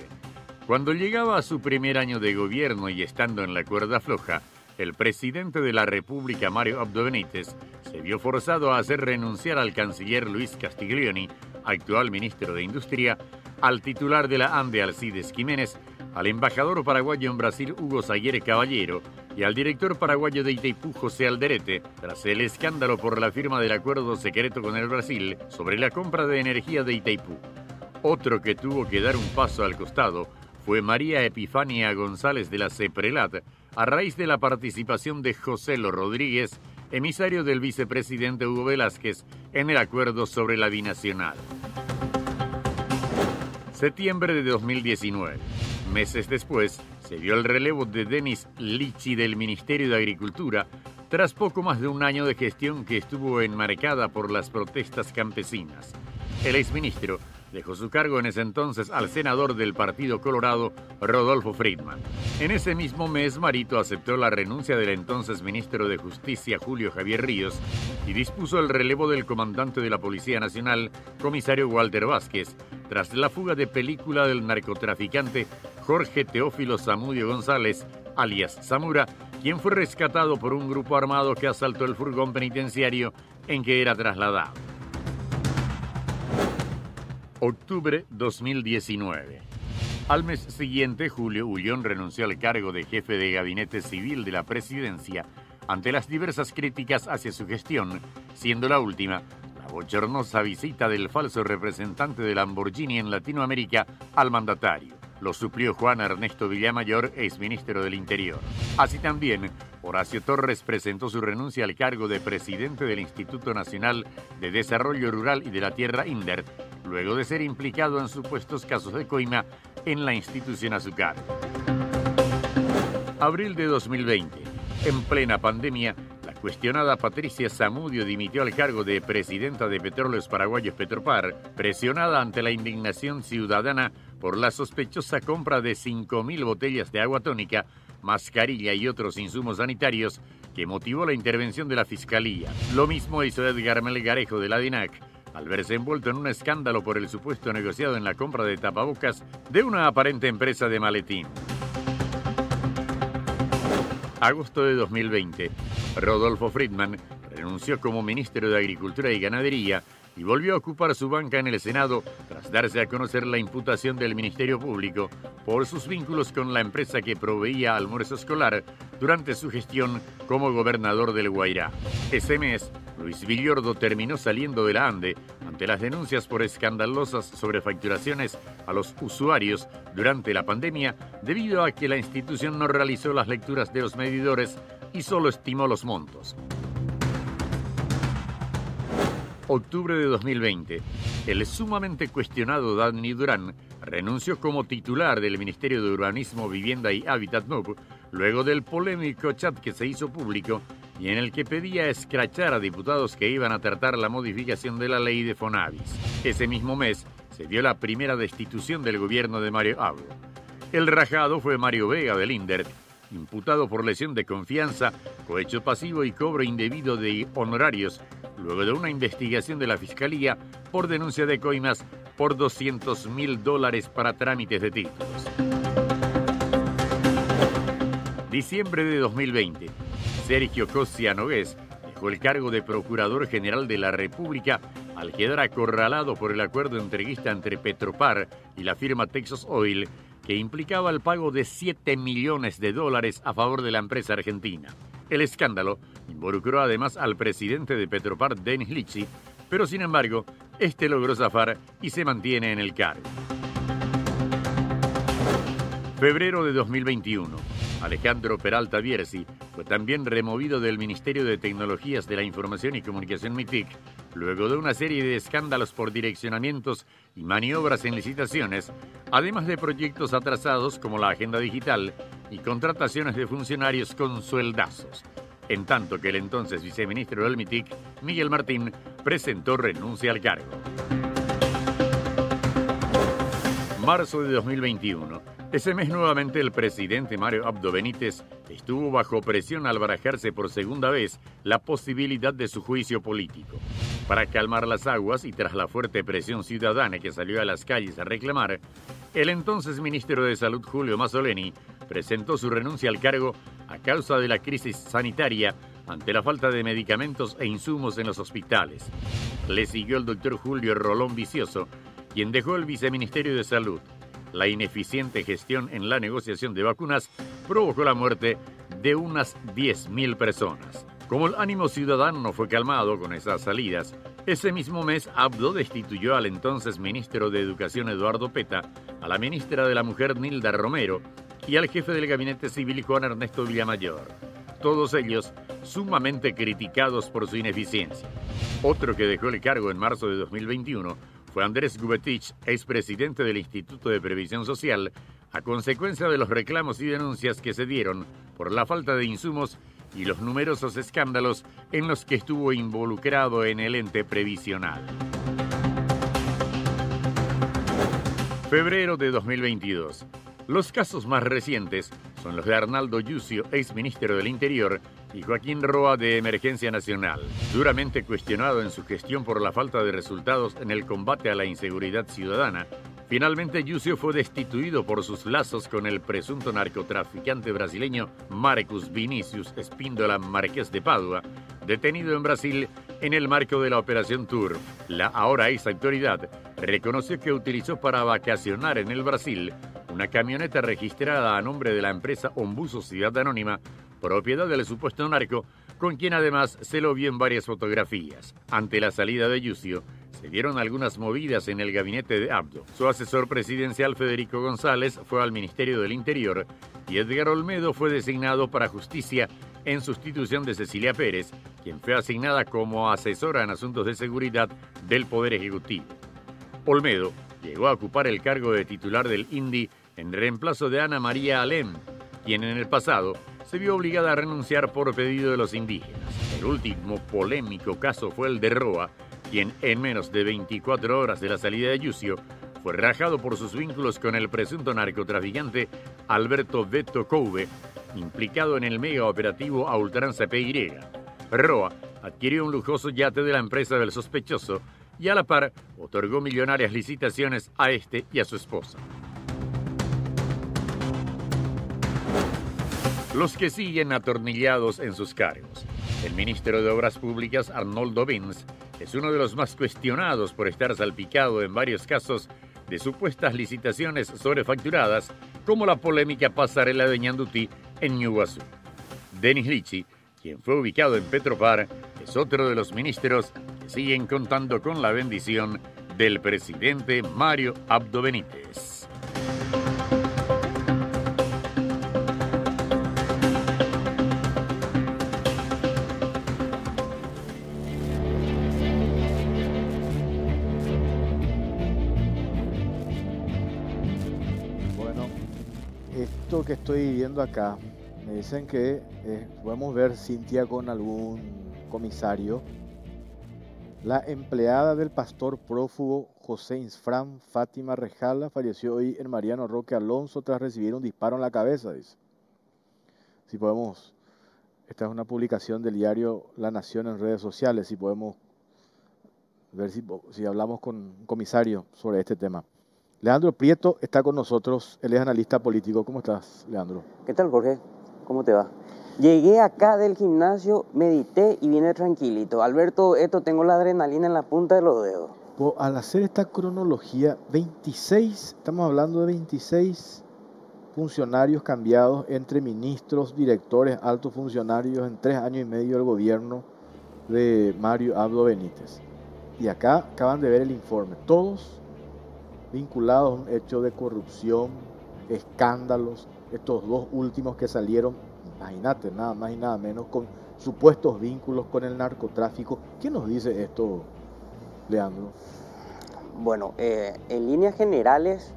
Cuando llegaba a su primer año de gobierno y estando en la cuerda floja, el presidente de la República, Mario Abdo Benítez, se vio forzado a hacer renunciar al canciller Luis Castiglioni, actual ministro de Industria, al titular de la ANDE, Alcides Jiménez, al embajador paraguayo en Brasil, Hugo Zaguere Caballero, y al director paraguayo de Itaipú, José Alderete, tras el escándalo por la firma del acuerdo secreto con el Brasil sobre la compra de energía de Itaipú. Otro que tuvo que dar un paso al costado fue María Epifania González de la CEPRELAT, a raíz de la participación de José Lo Rodríguez, emisario del vicepresidente Hugo Velázquez, en el acuerdo sobre la binacional. Septiembre de 2019. Meses después, se dio el relevo de Denis Lichi del Ministerio de Agricultura tras poco más de un año de gestión que estuvo enmarcada por las protestas campesinas. El exministro dejó su cargo en ese entonces al senador del Partido Colorado, Rodolfo Friedman. En ese mismo mes, Marito aceptó la renuncia del entonces ministro de Justicia, Julio Javier Ríos, y dispuso el relevo del comandante de la Policía Nacional, comisario Walter Vázquez, tras la fuga de película del narcotraficante Jorge Teófilo Zamudio González, alias Zamura, quien fue rescatado por un grupo armado que asaltó el furgón penitenciario en que era trasladado. Octubre 2019. Al mes siguiente, Julio Ullón renunció al cargo de jefe de gabinete civil de la presidencia ante las diversas críticas hacia su gestión, siendo la última la bochornosa visita del falso representante de Lamborghini en Latinoamérica al mandatario. Lo suplió Juan Ernesto Villamayor, exministro del Interior. Así también, Horacio Torres presentó su renuncia al cargo de presidente del Instituto Nacional de Desarrollo Rural y de la Tierra INDER luego de ser implicado en supuestos casos de coima en la institución azúcar. Abril de 2020. En plena pandemia, la cuestionada Patricia Zamudio dimitió al cargo de presidenta de Petróleos Paraguayos Petropar, presionada ante la indignación ciudadana por la sospechosa compra de 5.000 botellas de agua tónica, mascarilla y otros insumos sanitarios que motivó la intervención de la Fiscalía. Lo mismo hizo Edgar Melgarejo de la DINAC, al verse envuelto en un escándalo por el supuesto negociado en la compra de tapabocas de una aparente empresa de maletín. Agosto de 2020, Rodolfo Friedman renunció como ministro de Agricultura y Ganadería y volvió a ocupar su banca en el Senado tras darse a conocer la imputación del Ministerio Público por sus vínculos con la empresa que proveía almuerzo escolar durante su gestión como gobernador del Guairá. Ese mes, Luis Villordo terminó saliendo de la ANDE ante las denuncias por escandalosas sobrefacturaciones a los usuarios durante la pandemia debido a que la institución no realizó las lecturas de los medidores y solo estimó los montos. Octubre de 2020, el sumamente cuestionado Danny Durán renunció como titular del Ministerio de Urbanismo, Vivienda y Hábitat NUB luego del polémico chat que se hizo público y en el que pedía escrachar a diputados que iban a tratar la modificación de la ley de Fonavis. Ese mismo mes se dio la primera destitución del gobierno de Mario Abdo. El rajado fue Mario Vega del INDER, imputado por lesión de confianza, cohecho pasivo y cobro indebido de honorarios, luego de una investigación de la Fiscalía por denuncia de coimas por 200 mil dólares para trámites de títulos. Diciembre de 2020. Sergio Cosia Nogués dejó el cargo de Procurador General de la República al quedar acorralado por el acuerdo entreguista entre Petropar y la firma Texas Oil que implicaba el pago de 7 millones de dólares a favor de la empresa argentina. El escándalo involucró además al presidente de Petropar, Denis Litchi, pero sin embargo, este logró zafar y se mantiene en el cargo. Febrero de 2021. Alejandro Peralta Bierzi fue también removido del Ministerio de Tecnologías de la Información y Comunicación MITIC, luego de una serie de escándalos por direccionamientos y maniobras en licitaciones, además de proyectos atrasados como la agenda digital y contrataciones de funcionarios con sueldazos. En tanto que el entonces viceministro del MITIC, Miguel Martín, presentó renuncia al cargo. Marzo de 2021 Ese mes nuevamente el presidente Mario Abdo Benítez estuvo bajo presión al barajarse por segunda vez la posibilidad de su juicio político. Para calmar las aguas y tras la fuerte presión ciudadana que salió a las calles a reclamar, el entonces ministro de Salud Julio Mazzoleni presentó su renuncia al cargo a causa de la crisis sanitaria ante la falta de medicamentos e insumos en los hospitales. Le siguió el doctor Julio Rolón Vicioso, quien dejó el viceministerio de Salud. La ineficiente gestión en la negociación de vacunas provocó la muerte de unas 10.000 personas. Como el ánimo ciudadano no fue calmado con esas salidas, ese mismo mes Abdo destituyó al entonces ministro de Educación Eduardo Peta, a la ministra de la Mujer Nilda Romero y al jefe del gabinete civil Juan Ernesto Villamayor. Todos ellos sumamente criticados por su ineficiencia. Otro que dejó el cargo en marzo de 2021 fue Andrés Gubetich, expresidente del Instituto de Previsión Social, a consecuencia de los reclamos y denuncias que se dieron por la falta de insumos y los numerosos escándalos en los que estuvo involucrado en el ente previsional. Febrero de 2022. Los casos más recientes son los de Arnaldo Yucio, ex ministro del Interior, y Joaquín Roa de Emergencia Nacional, duramente cuestionado en su gestión por la falta de resultados en el combate a la inseguridad ciudadana. Finalmente, Yucio fue destituido por sus lazos con el presunto narcotraficante brasileño Marcus Vinicius Espíndola Marqués de Padua, detenido en Brasil en el marco de la Operación Tour. La ahora ex autoridad reconoció que utilizó para vacacionar en el Brasil una camioneta registrada a nombre de la empresa Ombú Sociedad Anónima, propiedad del supuesto narco, con quien además se lo vio en varias fotografías. Ante la salida de Yucio, se dieron algunas movidas en el gabinete de Abdo. Su asesor presidencial Federico González fue al Ministerio del Interior y Edgar Olmedo fue designado para justicia en sustitución de Cecilia Pérez, quien fue asignada como asesora en asuntos de seguridad del Poder Ejecutivo. Olmedo llegó a ocupar el cargo de titular del INDI en reemplazo de Ana María Alem, quien en el pasado se vio obligada a renunciar por pedido de los indígenas. El último polémico caso fue el de Roa, quien en menos de 24 horas de la salida de Yucio fue rajado por sus vínculos con el presunto narcotraficante Alberto Beto Couve, implicado en el mega operativo a ultranza PY. Roa adquirió un lujoso yate de la empresa del sospechoso y a la par otorgó millonarias licitaciones a este y a su esposa. Los que siguen atornillados en sus cargos. El ministro de Obras Públicas, Arnoldo Vins, es uno de los más cuestionados por estar salpicado en varios casos de supuestas licitaciones sobrefacturadas, como la polémica pasarela de Ñandutí en Ñuguazú. Denis Lichi, quien fue ubicado en Petropar, es otro de los ministros que siguen contando con la bendición del presidente Mario Abdo Benítez. Que estoy viendo acá, me dicen que eh, podemos ver Cintia con algún comisario. La empleada del pastor prófugo José Insfran Fátima Rejala falleció hoy en Mariano Roque Alonso tras recibir un disparo en la cabeza, dice. Si podemos, esta es una publicación del diario La Nación en redes sociales, si podemos ver si, si hablamos con un comisario sobre este tema. Leandro Prieto está con nosotros, él es analista político. ¿Cómo estás, Leandro? ¿Qué tal, Jorge? ¿Cómo te va? Llegué acá del gimnasio, medité y vine tranquilito. Alberto, esto tengo la adrenalina en la punta de los dedos. al hacer esta cronología, 26, estamos hablando de 26 funcionarios cambiados entre ministros, directores, altos funcionarios en tres años y medio del gobierno de Mario Abdo Benítez. Y acá acaban de ver el informe. Todos vinculados a un hecho de corrupción, escándalos, estos dos últimos que salieron, imagínate, nada más y nada menos, con supuestos vínculos con el narcotráfico. ¿Qué nos dice esto, Leandro? Bueno, eh, en líneas generales,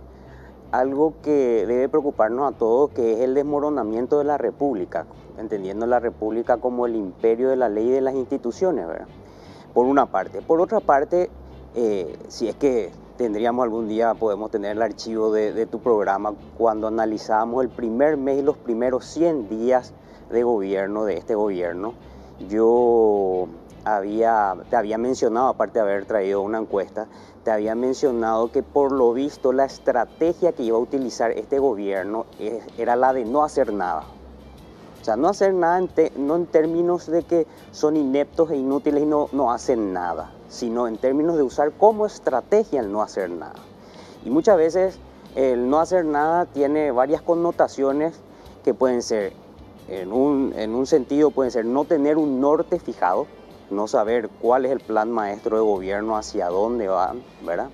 algo que debe preocuparnos a todos, que es el desmoronamiento de la República, entendiendo la República como el imperio de la ley y de las instituciones, ¿verdad? Por una parte. Por otra parte, eh, si es que tendríamos algún día, podemos tener el archivo de, tu programa cuando analizamos el primer mes y los primeros 100 días de gobierno, de este gobierno. Yo te había mencionado, aparte de haber traído una encuesta, te había mencionado que por lo visto la estrategia que iba a utilizar este gobierno era la de no hacer nada. O sea, no hacer nada no en términos de que son ineptos e inútiles y no, no hacen nada, sino en términos de usar como estrategia el no hacer nada. Y muchas veces el no hacer nada tiene varias connotaciones que pueden ser, en un, en un sentido pueden ser no tener un norte fijado, no saber cuál es el plan maestro de gobierno, hacia dónde van, ¿verdad?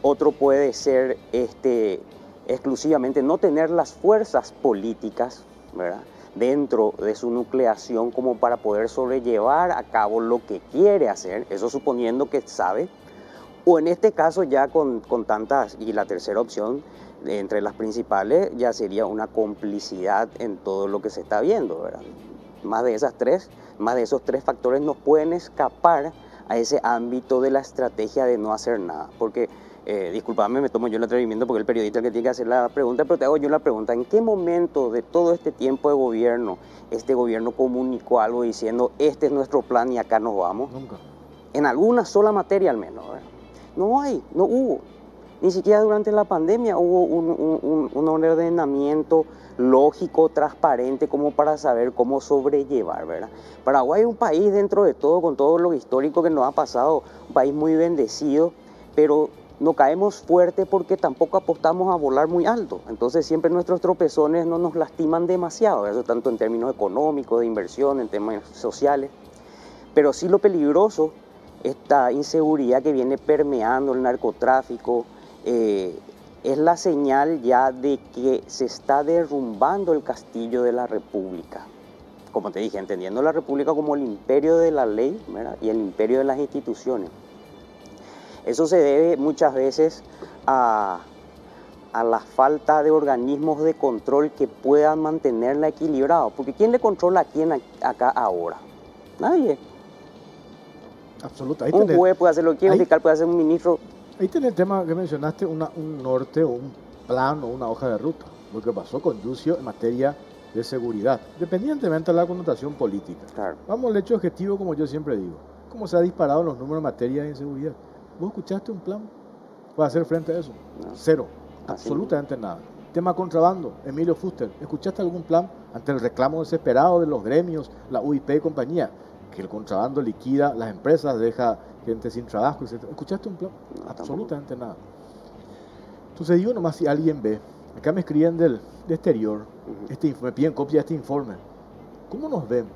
Otro puede ser este, exclusivamente no tener las fuerzas políticas, ¿verdad? Dentro de su nucleación como para poder sobrellevar a cabo lo que quiere hacer, eso suponiendo que sabe, o en este caso ya con, con tantas, y la tercera opción, entre las principales, ya sería una complicidad en todo lo que se está viendo, ¿verdad? Más de esas tres, más de esos tres factores nos pueden escapar a ese ámbito de la estrategia de no hacer nada. Porque, eh, disculpame, me tomo yo el atrevimiento porque el periodista que tiene que hacer la pregunta, pero te hago yo la pregunta, ¿en qué momento de todo este tiempo de gobierno, este gobierno comunicó algo diciendo, este es nuestro plan y acá nos vamos? Nunca. En alguna sola materia al menos. No hay, no hubo. Ni siquiera durante la pandemia hubo un, un ordenamiento lógico, transparente, como para saber cómo sobrellevar, ¿verdad? Paraguay es un país dentro de todo, con todo lo histórico que nos ha pasado, un país muy bendecido, pero no caemos fuerte porque tampoco apostamos a volar muy alto. Entonces siempre nuestros tropezones no nos lastiman demasiado, eso tanto en términos económicos, de inversión, en temas sociales. Pero sí lo peligroso, esta inseguridad que viene permeando el narcotráfico, eh, es la señal ya de que se está derrumbando el castillo de la República. Como te dije, entendiendo la República como el imperio de la ley y el imperio de las instituciones. Eso se debe muchas veces a, la falta de organismos de control que puedan mantenerla equilibrada. Porque ¿quién le controla a quién acá ahora? Nadie. Absoluto. un juez puede hacer lo que quiere, un fiscal puede hacer un ministro Ahí tiene el tema que mencionaste, un norte o un plan o una hoja de ruta, lo que pasó con Lucio en materia de seguridad, dependientemente de la connotación política. Vamos al hecho objetivo, como yo siempre digo. ¿Cómo se ha disparado los números en materia de inseguridad? ¿Vos escuchaste un plan para hacer frente a eso? Cero. absolutamente nada. Tema contrabando, Emilio Fuster. ¿Escuchaste algún plan ante el reclamo desesperado de los gremios, la UIP y compañía? Que el contrabando liquida las empresas, deja gente sin trabajo, etc. ¿Escuchaste un plan? Absolutamente nada. Entonces digo nomás si alguien ve, acá me escriben del, exterior, este, me piden copia de este informe. ¿Cómo nos ven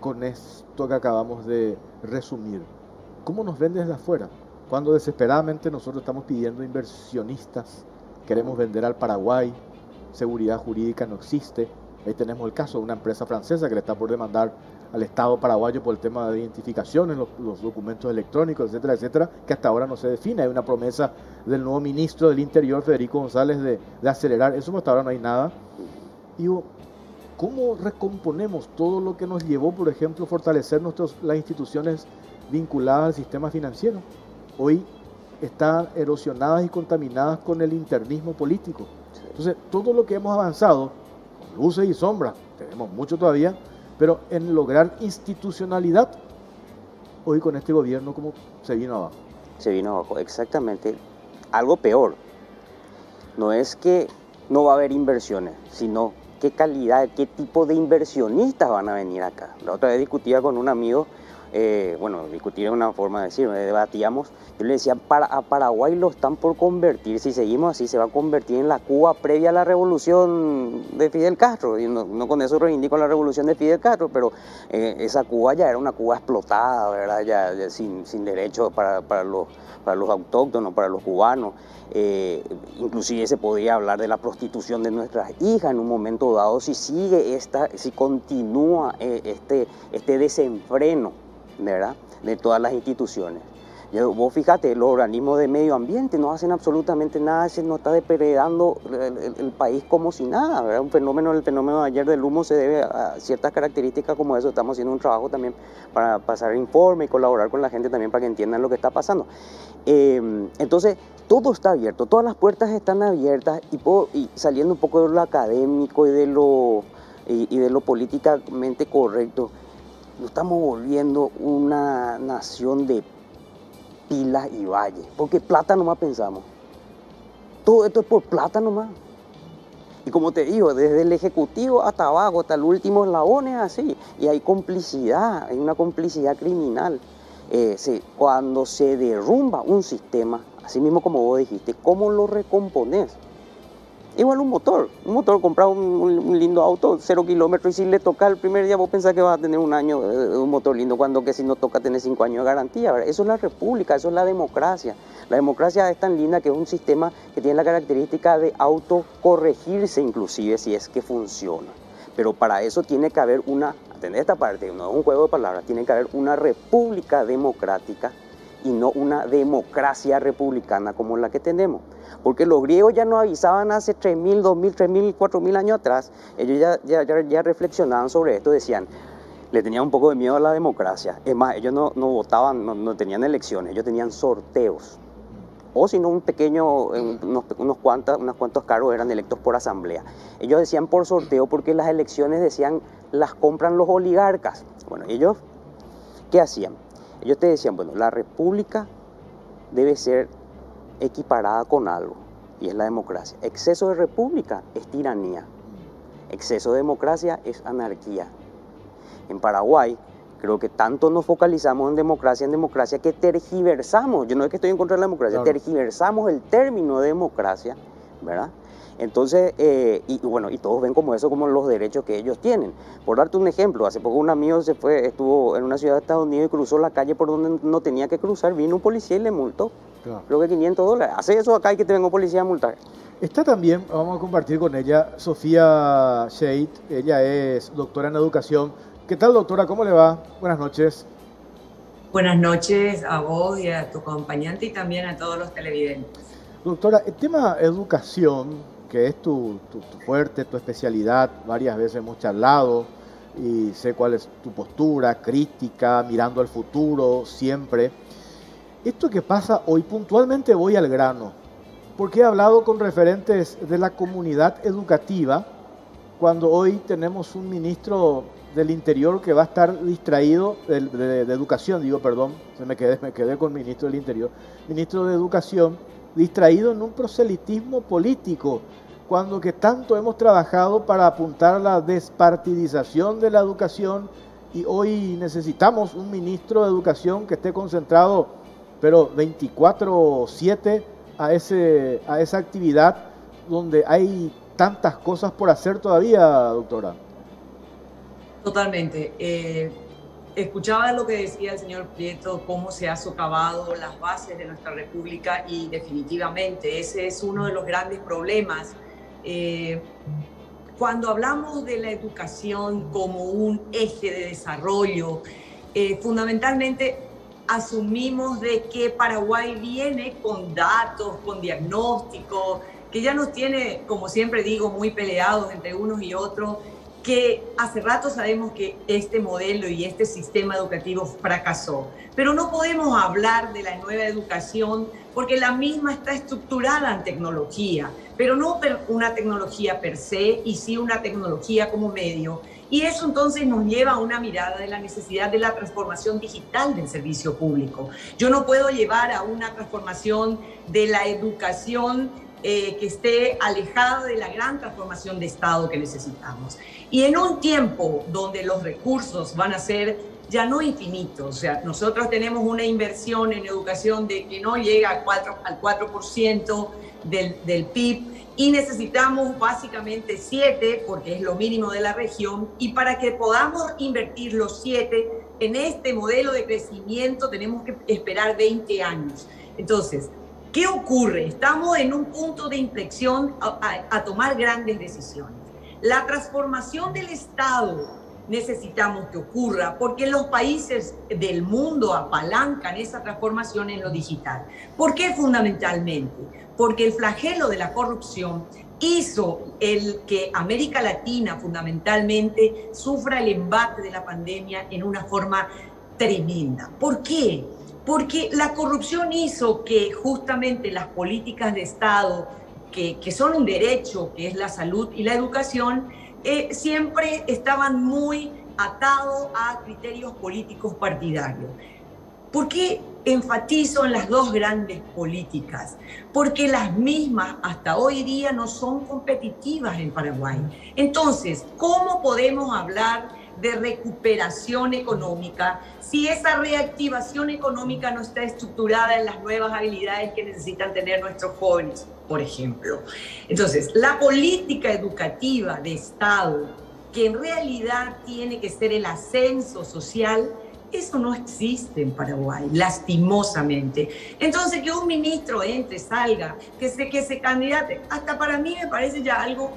con esto que acabamos de resumir? ¿Cómo nos ven desde afuera? Cuando desesperadamente nosotros estamos pidiendo inversionistas, queremos vender al Paraguay, seguridad jurídica no existe. Ahí tenemos el caso de una empresa francesa que le está por demandar al Estado paraguayo por el tema de identificación en los, documentos electrónicos, etcétera, etcétera, que hasta ahora no se define. Hay una promesa del nuevo ministro del Interior, Federico González, de, acelerar eso, hasta ahora no hay nada. Y ¿cómo recomponemos todo lo que nos llevó, por ejemplo, fortalecer nuestros, las instituciones vinculadas al sistema financiero? Hoy están erosionadas y contaminadas con el internismo político. Entonces, todo lo que hemos avanzado, con luces y sombras, tenemos mucho todavía, pero en lograr institucionalidad, hoy con este gobierno, ¿cómo se vino abajo? Se vino abajo, exactamente. Algo peor. No es que no va a haber inversiones, sino qué calidad, qué tipo de inversionistas van a venir acá. La otra vez discutía con un amigo eh, bueno, discutir es una forma de decir, debatíamos, yo le decía, para, a Paraguay lo están por convertir, si seguimos así, se va a convertir en la Cuba previa a la revolución de Fidel Castro, y no, con eso reivindico la revolución de Fidel Castro, pero eh, esa Cuba ya era una Cuba explotada, ¿verdad? Ya, sin, sin derechos para, para, los, para los autóctonos, para los cubanos. Eh, inclusive se podría hablar de la prostitución de nuestras hijas en un momento dado si sigue esta, si continúa este, este desenfreno ¿verdad? de todas las instituciones. vos fíjate, los organismos de medio ambiente no hacen absolutamente nada, se nos está depredando el, país como si nada, Un fenómeno, el fenómeno de ayer del humo se debe a ciertas características como eso, estamos haciendo un trabajo también para pasar informe y colaborar con la gente también para que entiendan lo que está pasando. Em, entonces, todo está abierto, todas las puertas están abiertas y, y saliendo un poco de lo académico y de lo, y de lo políticamente correcto, nos estamos volviendo una nación de pilas y valles, porque plata nomás pensamos. Todo esto es por plata nomás. Y como te digo, desde el ejecutivo hasta abajo, hasta el último eslabón es así. Y hay complicidad, hay una complicidad criminal. Eh, cuando se derrumba un sistema, así mismo como vos dijiste, ¿cómo lo recompones? Igual un motor, un motor, comprar un, lindo auto, cero kilómetros, y si le toca el primer día, vos pensás que vas a tener un año de un motor lindo, cuando que si no toca tener cinco años de garantía. Eso es la república, eso es la democracia. La democracia es tan linda que es un sistema que tiene la característica de autocorregirse inclusive si es que funciona. Pero para eso tiene que haber una, atender esta parte, no es un juego de palabras, tiene que haber una república democrática y no una democracia republicana como la que tenemos. Porque los griegos ya nos avisaban hace 3.000, 2.000, 3.000, 4.000 años atrás, ellos ya, ya, ya, reflexionaban sobre esto, decían, le tenían un poco de miedo a la democracia. Es más, ellos no, no votaban, no, tenían elecciones, ellos tenían sorteos. O si no, un pequeño, unos, unos, cuantos, unos cuantos cargos eran electos por asamblea. Ellos decían por sorteo porque las elecciones decían las compran los oligarcas. Bueno, ellos, ¿qué hacían? Ellos te decían, bueno, la república debe ser equiparada con algo, y es la democracia. Exceso de república es tiranía. Exceso de democracia es anarquía. En Paraguay, creo que tanto nos focalizamos en democracia, en democracia, que tergiversamos, yo no es que estoy en contra de la democracia, tergiversamos el término de democracia, ¿verdad? Entonces, eh, y bueno, y todos ven como eso, como los derechos que ellos tienen. Por darte un ejemplo, hace poco un amigo se fue, estuvo en una ciudad de Estados Unidos y cruzó la calle por donde no tenía que cruzar, vino un policía y le multó. Creo que 500 dólares. Hace eso acá y que te venga un policía a multar. Está también, vamos a compartir con ella, Sofía Shade, ella es doctora en educación. ¿Qué tal, doctora? ¿Cómo le va? Buenas noches. Buenas noches a vos y a tu acompañante y también a todos los televidentes. Doctora, el tema educación que es tu, fuerte, tu especialidad. Varias veces hemos charlado y sé cuál es tu postura, crítica, mirando al futuro, siempre. Esto que pasa hoy, puntualmente voy al grano, porque he hablado con referentes de la comunidad educativa, cuando hoy tenemos un ministro del Interior que va a estar distraído, de, Educación, digo, perdón, se me quedé, me quedé con ministro del Interior, ministro de Educación, distraído en un proselitismo político cuando que tanto hemos trabajado para apuntar a la despartidización de la educación y hoy necesitamos un ministro de educación que esté concentrado, pero 24/7 a, ese, a esa actividad donde hay tantas cosas por hacer todavía, doctora. Totalmente. Eh, escuchaba lo que decía el señor Prieto, cómo se ha socavado las bases de nuestra república y definitivamente ese es uno de los grandes problemas. Eh, cuando hablamos de la educación como un eje de desarrollo, eh, fundamentalmente asumimos de que Paraguay viene con datos, con diagnósticos, que ya nos tiene, como siempre digo, muy peleados entre unos y otros, que hace rato sabemos que este modelo y este sistema educativo fracasó. Pero no podemos hablar de la nueva educación porque la misma está estructurada en tecnología, pero no una tecnología per se, y sí una tecnología como medio. Y eso entonces nos lleva a una mirada de la necesidad de la transformación digital del servicio público. Yo no puedo llevar a una transformación de la educación eh, que esté alejada de la gran transformación de Estado que necesitamos. Y en un tiempo donde los recursos van a ser ya no infinitos, o sea, nosotros tenemos una inversión en educación de que no llega al 4%, al 4 del, del PIB, y necesitamos básicamente 7, porque es lo mínimo de la región, y para que podamos invertir los 7 en este modelo de crecimiento tenemos que esperar 20 años. Entonces, ¿Qué ocurre? Estamos en un punto de inflexión a, tomar grandes decisiones. La transformación del Estado necesitamos que ocurra, porque los países del mundo apalancan esa transformación en lo digital. ¿Por qué fundamentalmente? Porque el flagelo de la corrupción hizo el que América Latina fundamentalmente sufra el embate de la pandemia en una forma tremenda. ¿Por qué? Porque la corrupción hizo que justamente las políticas de Estado, que, que son un derecho, que es la salud y la educación, eh, siempre estaban muy atados a criterios políticos partidarios. ¿Por qué enfatizo en las dos grandes políticas? Porque las mismas hasta hoy día no son competitivas en Paraguay. Entonces, ¿cómo podemos hablar de recuperación económica si esa reactivación económica no está estructurada en las nuevas habilidades que necesitan tener nuestros jóvenes, por ejemplo. Entonces, la política educativa de Estado, que en realidad tiene que ser el ascenso social, eso no existe en Paraguay, lastimosamente. Entonces, que un ministro entre, salga, que se, que se candidate, hasta para mí me parece ya algo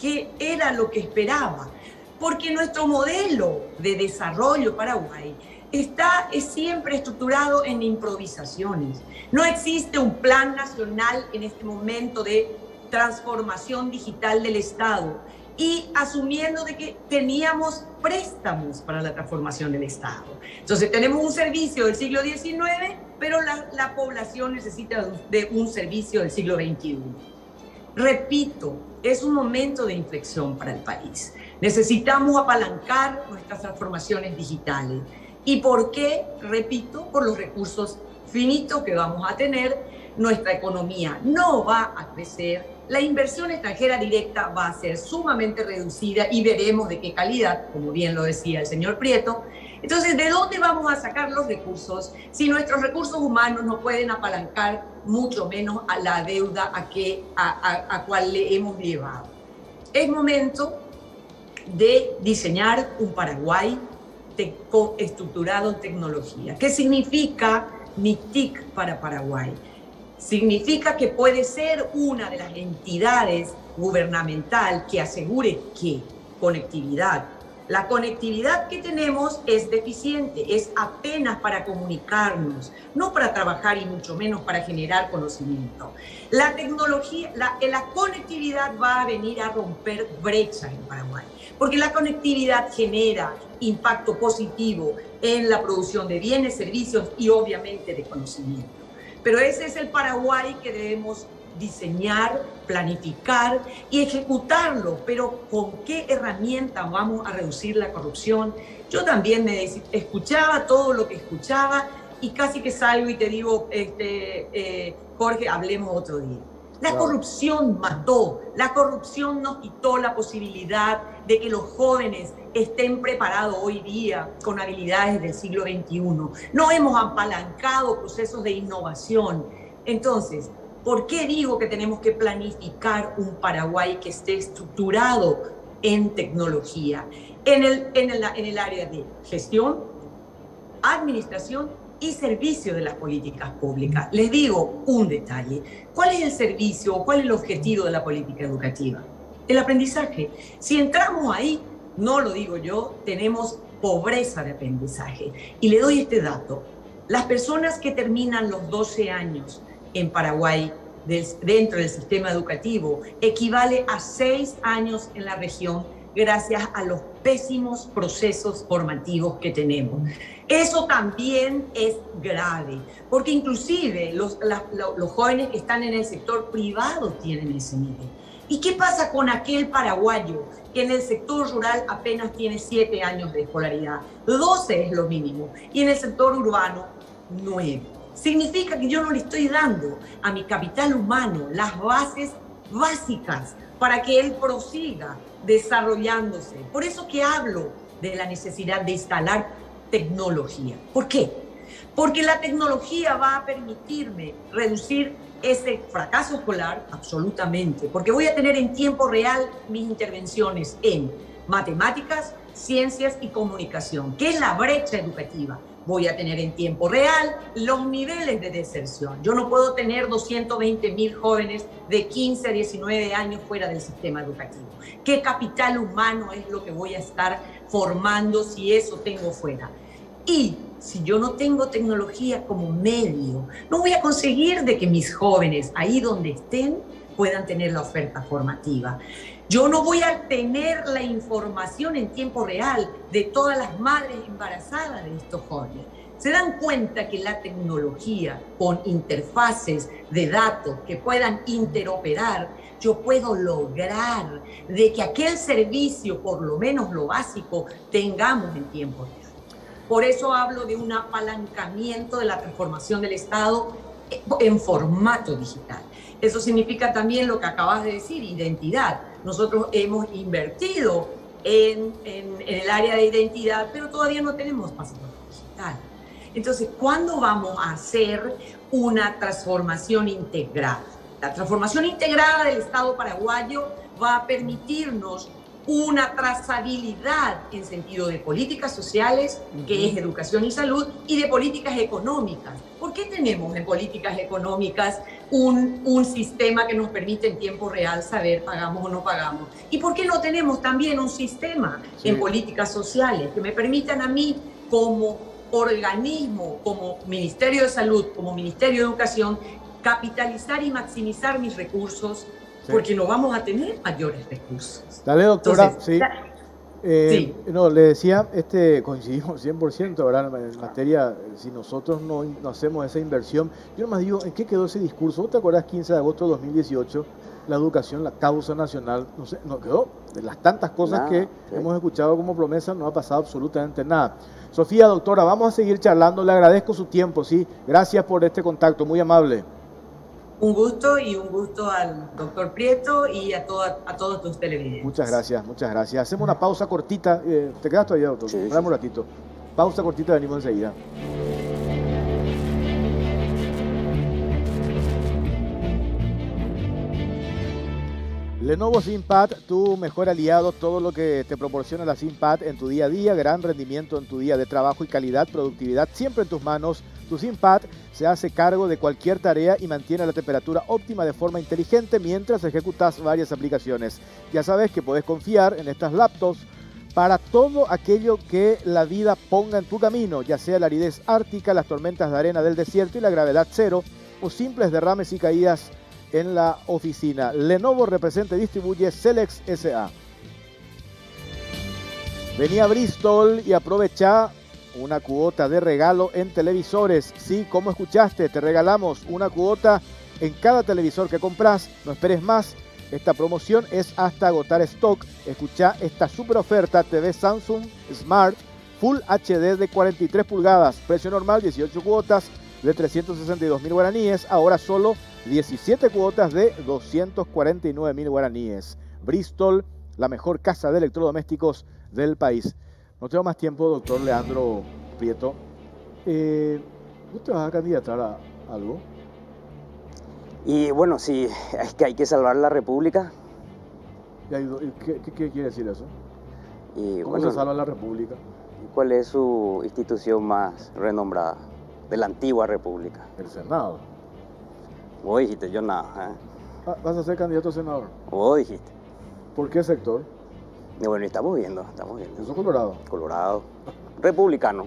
que era lo que esperaba porque nuestro modelo de desarrollo Paraguay está es siempre estructurado en improvisaciones. No existe un plan nacional en este momento de transformación digital del Estado y asumiendo de que teníamos préstamos para la transformación del Estado. Entonces tenemos un servicio del siglo XIX, pero la, la población necesita de un servicio del siglo XXI. Repito, es un momento de inflexión para el país. Necesitamos apalancar nuestras transformaciones digitales. ¿Y por qué? Repito, por los recursos finitos que vamos a tener. Nuestra economía no va a crecer, la inversión extranjera directa va a ser sumamente reducida y veremos de qué calidad, como bien lo decía el señor Prieto. Entonces, ¿de dónde vamos a sacar los recursos si nuestros recursos humanos no pueden apalancar mucho menos a la deuda a, que, a, a cual le hemos llevado? Es momento de diseñar un Paraguay estructurado en tecnología. ¿Qué significa MITIC para Paraguay? Significa que puede ser una de las entidades gubernamental que asegure que conectividad, la conectividad que tenemos es deficiente, es apenas para comunicarnos, no para trabajar y mucho menos para generar conocimiento. La tecnología, la, la conectividad va a venir a romper brechas en Paraguay, porque la conectividad genera impacto positivo en la producción de bienes, servicios y obviamente de conocimiento. Pero ese es el Paraguay que debemos diseñar, planificar y ejecutarlo, pero ¿con qué herramienta vamos a reducir la corrupción? Yo también me escuchaba todo lo que escuchaba y casi que salgo y te digo, este, eh, Jorge, hablemos otro día. La corrupción mató, la corrupción nos quitó la posibilidad de que los jóvenes estén preparados hoy día con habilidades del siglo XXI. No hemos apalancado procesos de innovación. Entonces, ¿Por qué digo que tenemos que planificar un Paraguay que esté estructurado en tecnología, en el, en el, en el área de gestión, administración y servicio de las políticas públicas? Les digo un detalle. ¿Cuál es el servicio o cuál es el objetivo de la política educativa? El aprendizaje. Si entramos ahí, no lo digo yo, tenemos pobreza de aprendizaje. Y le doy este dato. Las personas que terminan los 12 años en Paraguay dentro del sistema educativo equivale a seis años en la región gracias a los pésimos procesos formativos que tenemos. Eso también es grave, porque inclusive los, los jóvenes que están en el sector privado tienen ese nivel. ¿Y qué pasa con aquel paraguayo que en el sector rural apenas tiene siete años de escolaridad? 12 es lo mínimo. Y en el sector urbano, 9 significa que yo no le estoy dando a mi capital humano las bases básicas para que él prosiga desarrollándose. Por eso que hablo de la necesidad de instalar tecnología. ¿Por qué? Porque la tecnología va a permitirme reducir ese fracaso escolar absolutamente, porque voy a tener en tiempo real mis intervenciones en matemáticas, ciencias y comunicación, que es la brecha educativa voy a tener en tiempo real los niveles de deserción. Yo no puedo tener 220 mil jóvenes de 15 a 19 años fuera del sistema educativo. ¿Qué capital humano es lo que voy a estar formando si eso tengo fuera? Y si yo no tengo tecnología como medio, no voy a conseguir de que mis jóvenes, ahí donde estén, puedan tener la oferta formativa. Yo no voy a tener la información en tiempo real de todas las madres embarazadas de estos jóvenes. Se dan cuenta que la tecnología con interfaces de datos que puedan interoperar, yo puedo lograr de que aquel servicio, por lo menos lo básico, tengamos en tiempo real. Por eso hablo de un apalancamiento de la transformación del Estado en formato digital. Eso significa también lo que acabas de decir, identidad. Nosotros hemos invertido en, en, el área de identidad, pero todavía no tenemos pasaporte digital. Entonces, ¿cuándo vamos a hacer una transformación integrada? La transformación integrada del Estado paraguayo va a permitirnos una trazabilidad en sentido de políticas sociales, que es educación y salud, y de políticas económicas. ¿Por qué tenemos en políticas económicas un, un sistema que nos permite en tiempo real saber pagamos o no pagamos? ¿Y por qué no tenemos también un sistema en políticas sociales que me permitan a mí como organismo, como Ministerio de Salud, como Ministerio de Educación, capitalizar y maximizar mis recursos porque no vamos a tener mayores recursos. Dale, doctora, eh, sí. No, le decía, este, coincidimos 100%, ahora En materia, si nosotros no, no, hacemos esa inversión, yo nomás digo, ¿en qué quedó ese discurso? ¿Vos te acordás 15 de agosto de 2018? La educación, la causa nacional, no sé, no quedó. De las tantas cosas que hemos escuchado como promesa, no ha pasado absolutamente nada. Sofía, doctora, vamos a seguir charlando. Le agradezco su tiempo, ¿sí? Gracias por este contacto, muy amable. Un gusto y un gusto al doctor Prieto y a, a todos tus televidentes. Muchas gracias, muchas gracias. Hacemos una pausa cortita. Eh, ¿Te quedas todavía, doctor? Sí, un ratito. Pausa cortita, venimos enseguida. Lenovo ThinkPad, tu mejor aliado, todo lo que te proporciona la ThinkPad en tu día a día, gran rendimiento en tu día de trabajo y calidad, productividad siempre en tus manos. Tu ThinkPad se hace cargo de cualquier tarea y mantiene la temperatura óptima de forma inteligente mientras ejecutas varias aplicaciones. Ya sabes que puedes confiar en estas laptops para todo aquello que la vida ponga en tu camino, ya sea la aridez ártica, las tormentas de arena del desierto y la gravedad cero, o simples derrames y caídas en la oficina. Lenovo representa y distribuye Celex SA. Venía a Bristol y aprovecha una cuota de regalo en televisores. Sí, como escuchaste, te regalamos una cuota en cada televisor que compras. No esperes más. Esta promoción es hasta agotar stock. Escucha esta super oferta TV Samsung Smart Full HD de 43 pulgadas. Precio normal 18 cuotas de 362 mil guaraníes. Ahora solo 17 cuotas de 249 mil guaraníes. Bristol, la mejor casa de electrodomésticos del país. No tengo más tiempo, doctor Leandro Prieto. Eh, ¿Usted va a candidatar a algo? Y bueno, sí, es que hay que salvar la República. ¿Qué, quiere decir eso? Y, ¿Cómo se salva la República? ¿Cuál es su institución más renombrada de la antigua República? El Senado. Vos dijiste, yo nada. ¿eh? Ah, ¿Vas a ser candidato a senador? Vos dijiste. ¿Por qué sector? Y bueno, estamos viendo, estamos viendo. ¿Eso Colorado? Colorado. Republicano.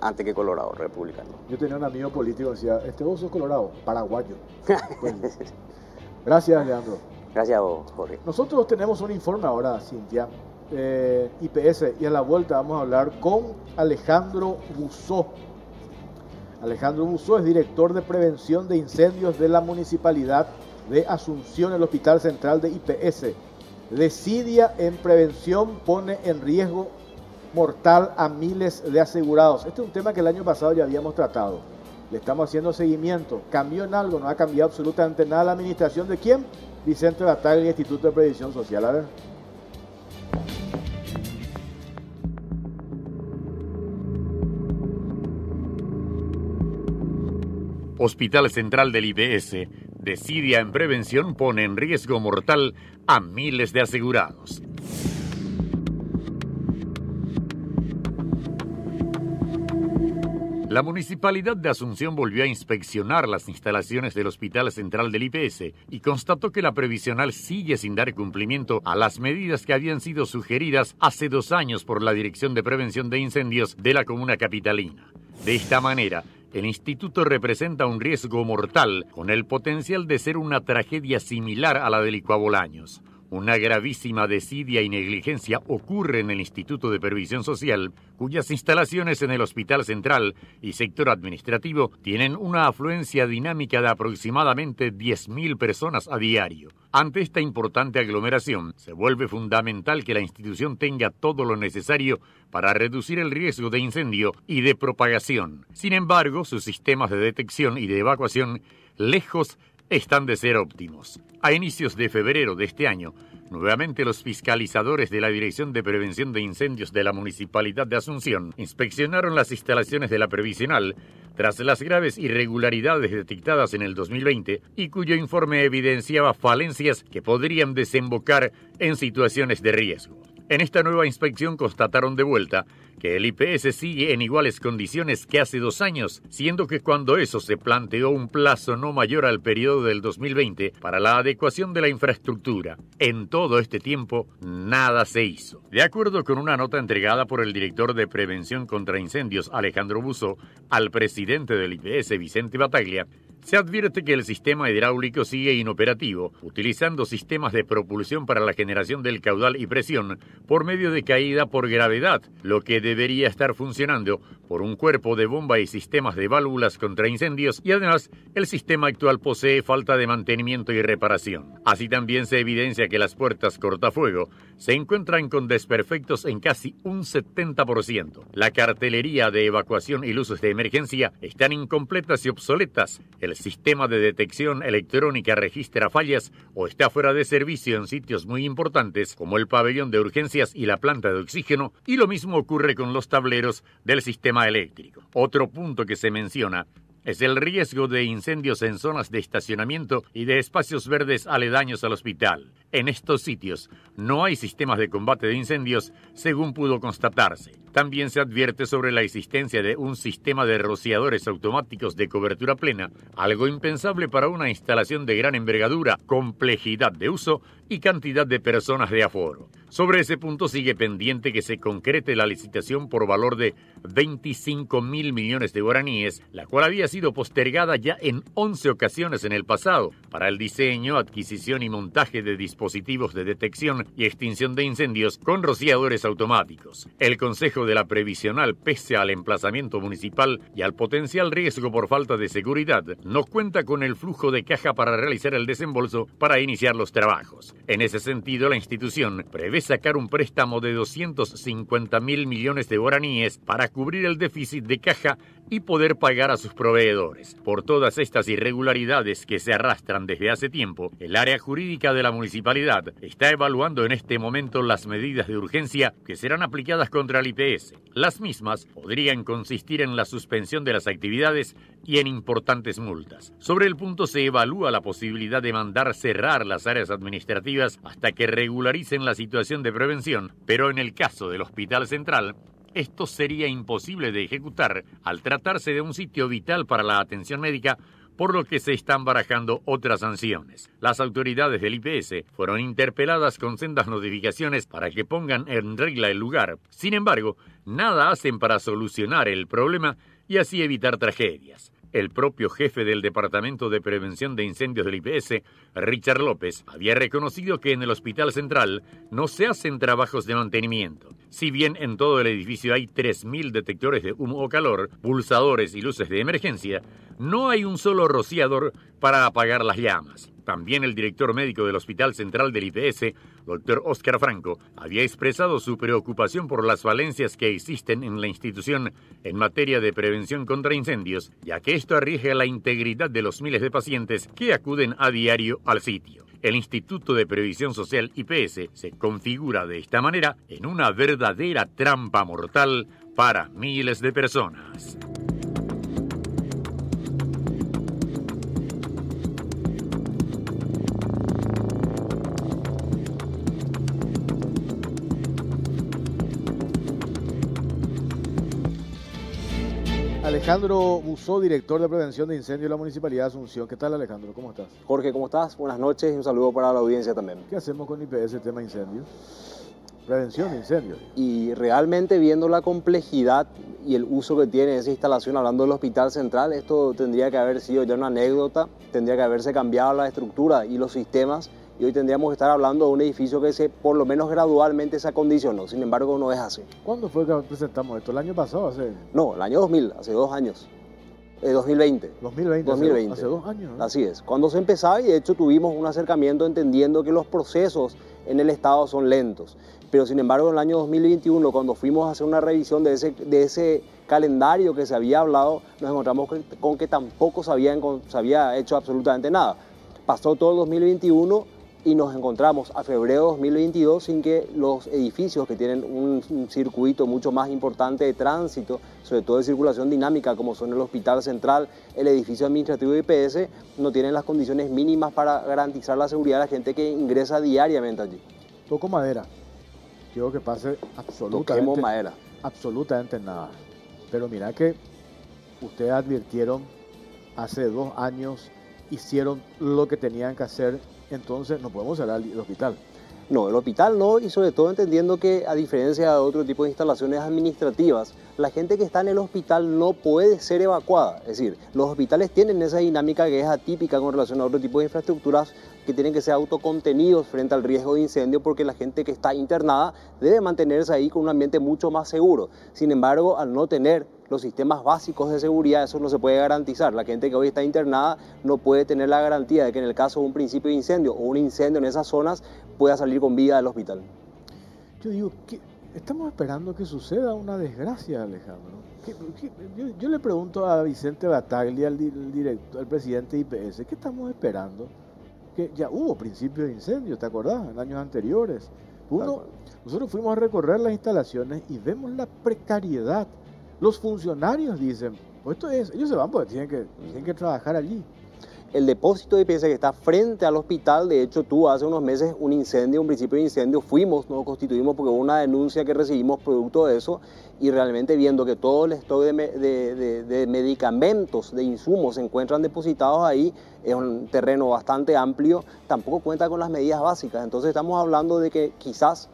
Antes que Colorado, republicano. Yo tenía un amigo político que decía, este vos sos Colorado, paraguayo. gracias, Leandro. Gracias a vos, Jorge. Nosotros tenemos un informe ahora, Cintia, eh, IPS, y a la vuelta vamos a hablar con Alejandro Busó Alejandro Busó es director de prevención de incendios de la municipalidad de Asunción, el Hospital Central de IPS. Decidia en prevención pone en riesgo mortal a miles de asegurados. Este es un tema que el año pasado ya habíamos tratado. Le estamos haciendo seguimiento. ¿Cambió en algo? No ha cambiado absolutamente nada la administración de quién? Vicente Bataglia, Instituto de Previsión Social. A ver. Hospital Central del IBS, Decidia en prevención pone en riesgo mortal a miles de asegurados. La Municipalidad de Asunción volvió a inspeccionar las instalaciones del Hospital Central del IPS y constató que la previsional sigue sin dar cumplimiento a las medidas que habían sido sugeridas hace dos años por la Dirección de Prevención de Incendios de la Comuna Capitalina. De esta manera, el instituto representa un riesgo mortal con el potencial de ser una tragedia similar a la del Icuabolaños. Una gravísima desidia y negligencia ocurre en el Instituto de Previsión Social, cuyas instalaciones en el Hospital Central y sector administrativo tienen una afluencia dinámica de aproximadamente 10.000 personas a diario. Ante esta importante aglomeración, se vuelve fundamental que la institución tenga todo lo necesario para reducir el riesgo de incendio y de propagación. Sin embargo, sus sistemas de detección y de evacuación, lejos están de ser óptimos. A inicios de febrero de este año, nuevamente los fiscalizadores de la Dirección de Prevención de Incendios de la Municipalidad de Asunción inspeccionaron las instalaciones de la previsional tras las graves irregularidades detectadas en el 2020 y cuyo informe evidenciaba falencias que podrían desembocar en situaciones de riesgo. En esta nueva inspección constataron de vuelta que el IPS sigue en iguales condiciones que hace dos años, siendo que cuando eso se planteó un plazo no mayor al periodo del 2020 para la adecuación de la infraestructura. En todo este tiempo, nada se hizo. De acuerdo con una nota entregada por el director de Prevención contra Incendios, Alejandro Buzo, al presidente del IPS, Vicente Bataglia, se advierte que el sistema hidráulico sigue inoperativo, utilizando sistemas de propulsión para la generación del caudal y presión por medio de caída por gravedad, lo que debería estar funcionando por un cuerpo de bomba y sistemas de válvulas contra incendios y además el sistema actual posee falta de mantenimiento y reparación. Así también se evidencia que las puertas cortafuego se encuentran con desperfectos en casi un 70%. La cartelería de evacuación y luces de emergencia están incompletas y obsoletas. Sistema de detección electrónica registra fallas o está fuera de servicio en sitios muy importantes como el pabellón de urgencias y la planta de oxígeno y lo mismo ocurre con los tableros del sistema eléctrico. Otro punto que se menciona es el riesgo de incendios en zonas de estacionamiento y de espacios verdes aledaños al hospital. En estos sitios no hay sistemas de combate de incendios, según pudo constatarse. También se advierte sobre la existencia de un sistema de rociadores automáticos de cobertura plena, algo impensable para una instalación de gran envergadura, complejidad de uso y cantidad de personas de aforo. Sobre ese punto sigue pendiente que se concrete la licitación por valor de 25 mil millones de guaraníes, la cual había sido postergada ya en 11 ocasiones en el pasado, para el diseño, adquisición y montaje de dispositivos de detección y extinción de incendios con rociadores automáticos. El Consejo de la Previsional, pese al emplazamiento municipal y al potencial riesgo por falta de seguridad, no cuenta con el flujo de caja para realizar el desembolso para iniciar los trabajos. En ese sentido, la institución prevé sacar un préstamo de 250 mil millones de guaraníes para cubrir el déficit de caja y poder pagar a sus proveedores. Por todas estas irregularidades que se arrastran desde hace tiempo, el área jurídica de la municipalidad está evaluando en este momento las medidas de urgencia que serán aplicadas contra el IPS. Las mismas podrían consistir en la suspensión de las actividades y en importantes multas. Sobre el punto se evalúa la posibilidad de mandar cerrar las áreas administrativas hasta que regularicen la situación de prevención, pero en el caso del Hospital Central, esto sería imposible de ejecutar al tratarse de un sitio vital para la atención médica por lo que se están barajando otras sanciones. Las autoridades del IPS fueron interpeladas con sendas notificaciones para que pongan en regla el lugar. Sin embargo, nada hacen para solucionar el problema y así evitar tragedias. El propio jefe del Departamento de Prevención de Incendios del IPS, Richard López, había reconocido que en el Hospital Central no se hacen trabajos de mantenimiento. Si bien en todo el edificio hay 3.000 detectores de humo o calor, pulsadores y luces de emergencia, no hay un solo rociador para apagar las llamas. También el director médico del Hospital Central del IPS, doctor Oscar Franco, había expresado su preocupación por las falencias que existen en la institución en materia de prevención contra incendios, ya que esto arriesga la integridad de los miles de pacientes que acuden a diario al sitio. El Instituto de Previsión Social IPS se configura de esta manera en una verdadera trampa mortal para miles de personas. Alejandro Busó, director de prevención de incendios de la Municipalidad de Asunción. ¿Qué tal Alejandro? ¿Cómo estás? Jorge, ¿cómo estás? Buenas noches y un saludo para la audiencia también. ¿Qué hacemos con IPS tema incendios? Prevención de incendios. Y realmente viendo la complejidad y el uso que tiene esa instalación, hablando del Hospital Central, esto tendría que haber sido ya una anécdota, tendría que haberse cambiado la estructura y los sistemas y hoy tendríamos que estar hablando de un edificio que se, por lo menos gradualmente se acondicionó. Sin embargo, no es así. ¿Cuándo fue que presentamos esto? ¿El año pasado? Hace... No, el año 2000, hace dos años. Eh, 2020. 2020. 2020. Hace, dos años. Así es. Cuando se empezaba y de hecho tuvimos un acercamiento entendiendo que los procesos en el Estado son lentos. Pero sin embargo en el año 2021, cuando fuimos a hacer una revisión de ese, de ese calendario que se había hablado, nos encontramos con que tampoco se había, se había hecho absolutamente nada. Pasó todo el 2021 y nos encontramos a febrero de 2022 sin que los edificios que tienen un, circuito mucho más importante de tránsito, sobre todo de circulación dinámica, como son el Hospital Central, el edificio administrativo de IPS, no tienen las condiciones mínimas para garantizar la seguridad de la gente que ingresa diariamente allí. Toco madera. Quiero que pase absolutamente, madera. absolutamente nada. Pero mira que ustedes advirtieron hace dos años, hicieron lo que tenían que hacer entonces no podemos cerrar el hospital. No, el hospital no, y sobre todo entendiendo que a diferencia de otro tipo de instalaciones administrativas, la gente que está en el hospital no puede ser evacuada. Es decir, los hospitales tienen esa dinámica que es atípica con relación a otro tipo de infraestructuras que tienen que ser autocontenidos frente al riesgo de incendio porque la gente que está internada debe mantenerse ahí con un ambiente mucho más seguro. Sin embargo, al no tener los sistemas básicos de seguridad, eso no se puede garantizar. La gente que hoy está internada no puede tener la garantía de que en el caso de un principio de incendio o un incendio en esas zonas pueda salir con vida del hospital. Yo digo, que estamos esperando que suceda una desgracia, Alejandro. yo, le pregunto a Vicente Bataglia, el, director, el presidente de IPS, ¿qué estamos esperando? Que ya hubo principio de incendio, ¿te acordás? En años anteriores. Uno, nosotros fuimos a recorrer las instalaciones y vemos la precariedad los funcionarios dicen, pues esto es, ellos se van porque tienen que, tienen que trabajar allí. El depósito de IPS que está frente al hospital, de hecho tú hace unos meses un incendio, un principio de incendio, fuimos, nos constituimos porque hubo una denuncia que recibimos producto de eso y realmente viendo que todo el stock de, de, medicamentos, de insumos se encuentran depositados ahí, es un terreno bastante amplio, tampoco cuenta con las medidas básicas. Entonces estamos hablando de que quizás,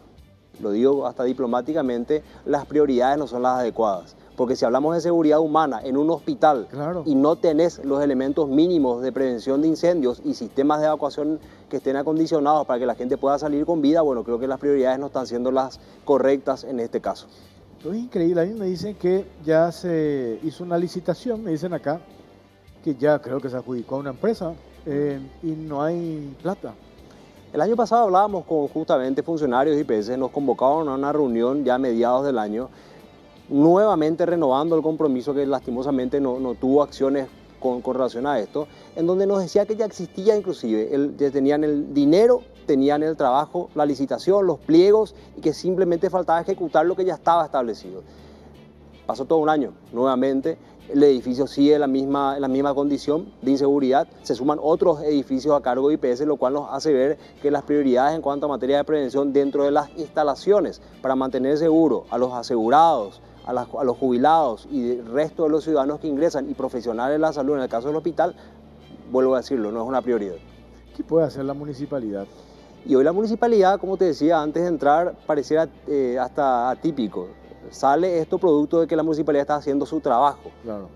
lo digo hasta diplomáticamente, las prioridades no son las adecuadas. Porque si hablamos de seguridad humana en un hospital y no tenés los elementos mínimos de prevención de incendios y sistemas de evacuación que estén acondicionados para que la gente pueda salir con vida, bueno, creo que las prioridades no están siendo las correctas en este caso. es increíble, a mí me dicen que ya se hizo una licitación, me dicen acá, que ya creo que se adjudicó a una empresa eh, y no hay plata. El año pasado hablábamos con justamente funcionarios de IPS, nos convocaron a una reunión ya a mediados del año nuevamente renovando el compromiso que lastimosamente no, no tuvo acciones con, con, relación a esto, en donde nos decía que ya existía inclusive, el, tenían el dinero, tenían el trabajo, la licitación, los pliegos y que simplemente faltaba ejecutar lo que ya estaba establecido. Pasó todo un año nuevamente, el edificio sigue en la misma, en la misma condición de inseguridad, se suman otros edificios a cargo de IPS, lo cual nos hace ver que las prioridades en cuanto a materia de prevención dentro de las instalaciones para mantener seguro a los asegurados, a, los jubilados y el resto de los ciudadanos que ingresan y profesionales de la salud en el caso del hospital, vuelvo a decirlo, no es una prioridad. ¿Qué puede hacer la municipalidad? Y hoy la municipalidad, como te decía antes de entrar, pareciera eh, hasta atípico. Sale esto producto de que la municipalidad está haciendo su trabajo. Claro.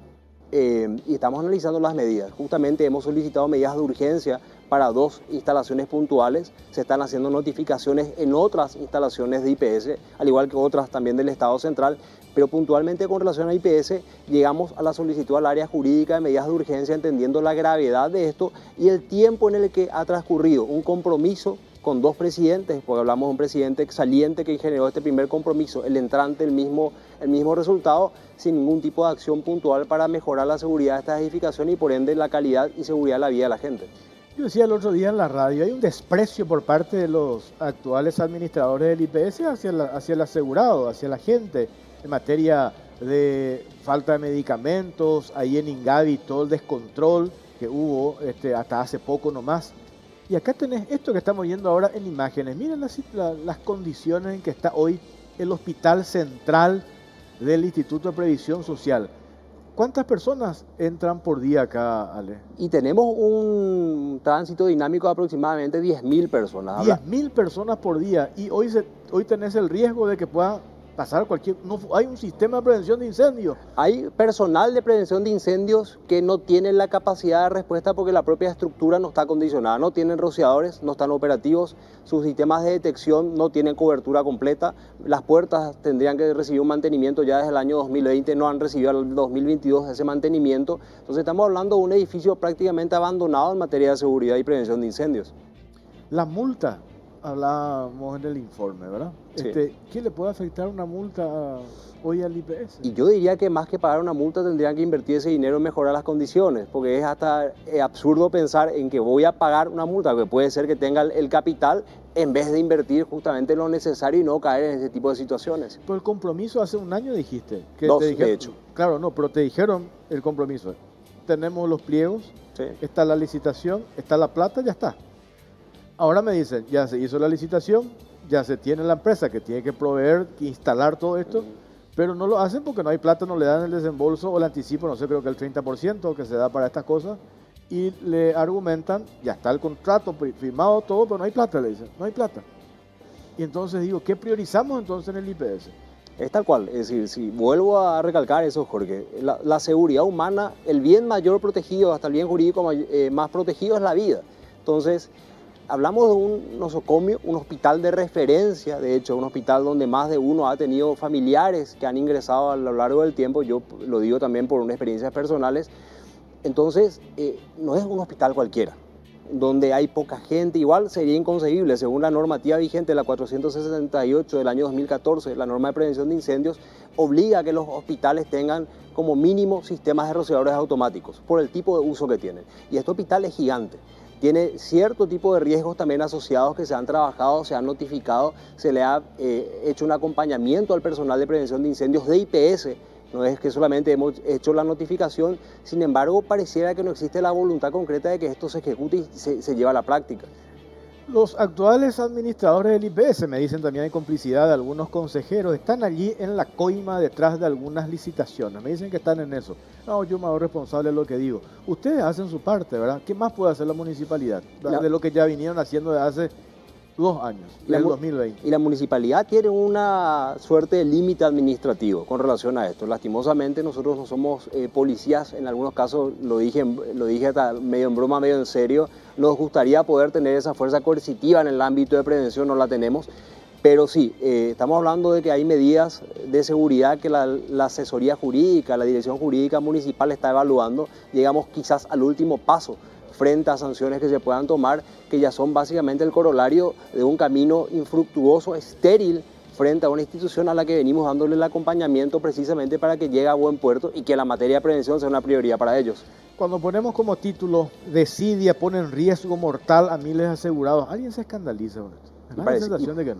Eh, y estamos analizando las medidas. Justamente hemos solicitado medidas de urgencia para dos instalaciones puntuales. Se están haciendo notificaciones en otras instalaciones de IPS, al igual que otras también del Estado Central. Pero puntualmente con relación a IPS llegamos a la solicitud al área jurídica de medidas de urgencia entendiendo la gravedad de esto y el tiempo en el que ha transcurrido un compromiso con dos presidentes, porque hablamos de un presidente saliente que generó este primer compromiso, el entrante, el mismo, el mismo resultado, sin ningún tipo de acción puntual para mejorar la seguridad de esta edificación y por ende la calidad y seguridad de la vida de la gente. Yo decía el otro día en la radio, hay un desprecio por parte de los actuales administradores del IPS hacia, hacia el asegurado, hacia la gente, en materia de falta de medicamentos, ahí en Ingavi todo el descontrol que hubo este, hasta hace poco nomás. Y acá tenés esto que estamos viendo ahora en imágenes. Miren las, las condiciones en que está hoy el Hospital Central del Instituto de Previsión Social. ¿Cuántas personas entran por día acá, Ale? Y tenemos un tránsito dinámico de aproximadamente 10.000 personas. 10.000 personas por día. Y hoy, se, hoy tenés el riesgo de que pueda pasar cualquier... No, hay un sistema de prevención de incendios. Hay personal de prevención de incendios que no tienen la capacidad de respuesta porque la propia estructura no está acondicionada. No tienen rociadores, no están operativos, sus sistemas de detección no tienen cobertura completa. Las puertas tendrían que recibir un mantenimiento ya desde el año 2020, no han recibido el 2022 ese mantenimiento. Entonces estamos hablando de un edificio prácticamente abandonado en materia de seguridad y prevención de incendios. La multa hablábamos en el informe, ¿verdad? Este, ¿Qué le puede afectar una multa hoy al IPS? Y yo diría que más que pagar una multa tendrían que invertir ese dinero en mejorar las condiciones, porque es hasta eh, absurdo pensar en que voy a pagar una multa, que puede ser que tenga el capital en vez de invertir justamente lo necesario y no caer en ese tipo de situaciones. Pero el compromiso hace un año dijiste. Que Dos, de hecho. Claro, no, pero te dijeron el compromiso. Tenemos los pliegos, está la licitación, está la plata, ya está. Ahora me dicen, ya se hizo la licitación, ya se tiene la empresa que tiene que proveer, que instalar todo esto, pero no lo hacen porque no hay plata, no le dan el desembolso o el anticipo, no sé, creo que el 30% que se da para estas cosas, y le argumentan, ya está el contrato firmado todo, pero no hay plata, le dicen, no hay plata. Y entonces digo, ¿qué priorizamos entonces en el IPS? Es tal cual, es decir, si vuelvo a recalcar eso, Jorge, la, seguridad humana, el bien mayor protegido, hasta el bien jurídico eh, más protegido es la vida. Entonces, Hablamos de un nosocomio, un hospital de referencia, de hecho, un hospital donde más de uno ha tenido familiares que han ingresado a lo largo del tiempo, yo lo digo también por unas experiencias personales. Entonces, eh, no es un hospital cualquiera, donde hay poca gente, igual sería inconcebible, según la normativa vigente, la 468 del año 2014, la norma de prevención de incendios, obliga a que los hospitales tengan como mínimo sistemas de rociadores automáticos, por el tipo de uso que tienen. Y este hospital es gigante tiene cierto tipo de riesgos también asociados que se han trabajado, se han notificado, se le ha eh, hecho un acompañamiento al personal de prevención de incendios de IPS. No es que solamente hemos hecho la notificación, sin embargo pareciera que no existe la voluntad concreta de que esto se ejecute y se, se lleve a la práctica. Los actuales administradores del IPS, me dicen también hay complicidad de algunos consejeros, están allí en la coima detrás de algunas licitaciones. Me dicen que están en eso. No, yo me hago responsable de lo que digo. Ustedes hacen su parte, ¿verdad? ¿Qué más puede hacer la municipalidad? De lo que ya vinieron haciendo desde hace dos años, desde el 2020. Y la municipalidad tiene una suerte de límite administrativo con relación a esto. Lastimosamente nosotros no somos eh, policías, en algunos casos lo dije, lo dije medio en broma, medio en serio, nos gustaría poder tener esa fuerza coercitiva en el ámbito de prevención, no la tenemos. Pero sí, eh, estamos hablando de que hay medidas de seguridad que la, la, asesoría jurídica, la dirección jurídica municipal está evaluando. Llegamos quizás al último paso frente a sanciones que se puedan tomar, que ya son básicamente el corolario de un camino infructuoso, estéril, frente a una institución a la que venimos dándole el acompañamiento precisamente para que llegue a buen puerto y que la materia de prevención sea una prioridad para ellos. Cuando ponemos como título, desidia pone en riesgo mortal a miles de asegurados, ¿alguien se escandaliza con esto?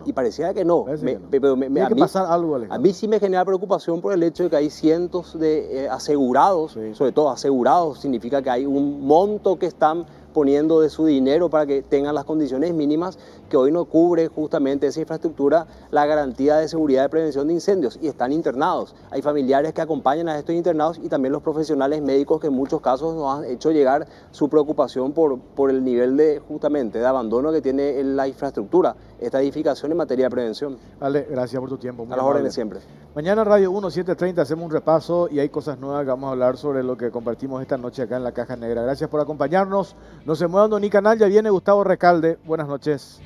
Y, parecía que no. Pero a, mí, pasar algo, a mí sí me genera preocupación por el hecho de que hay cientos de eh, asegurados, sobre todo asegurados, significa que hay un monto que están poniendo de su dinero para que tengan las condiciones mínimas que hoy no cubre justamente esa infraestructura la garantía de seguridad de prevención de incendios y están internados. Hay familiares que acompañan a estos internados y también los profesionales médicos que en muchos casos nos han hecho llegar su preocupación por, por el nivel de justamente de abandono que tiene la infraestructura, esta edificación en materia de prevención. Vale, gracias por tu tiempo. Muy a las órdenes siempre. Mañana Radio 1730 hacemos un repaso y hay cosas nuevas que vamos a hablar sobre lo que compartimos esta noche acá en la Caja Negra. Gracias por acompañarnos. No se muevan de ni canal, ya viene Gustavo Recalde. Buenas noches.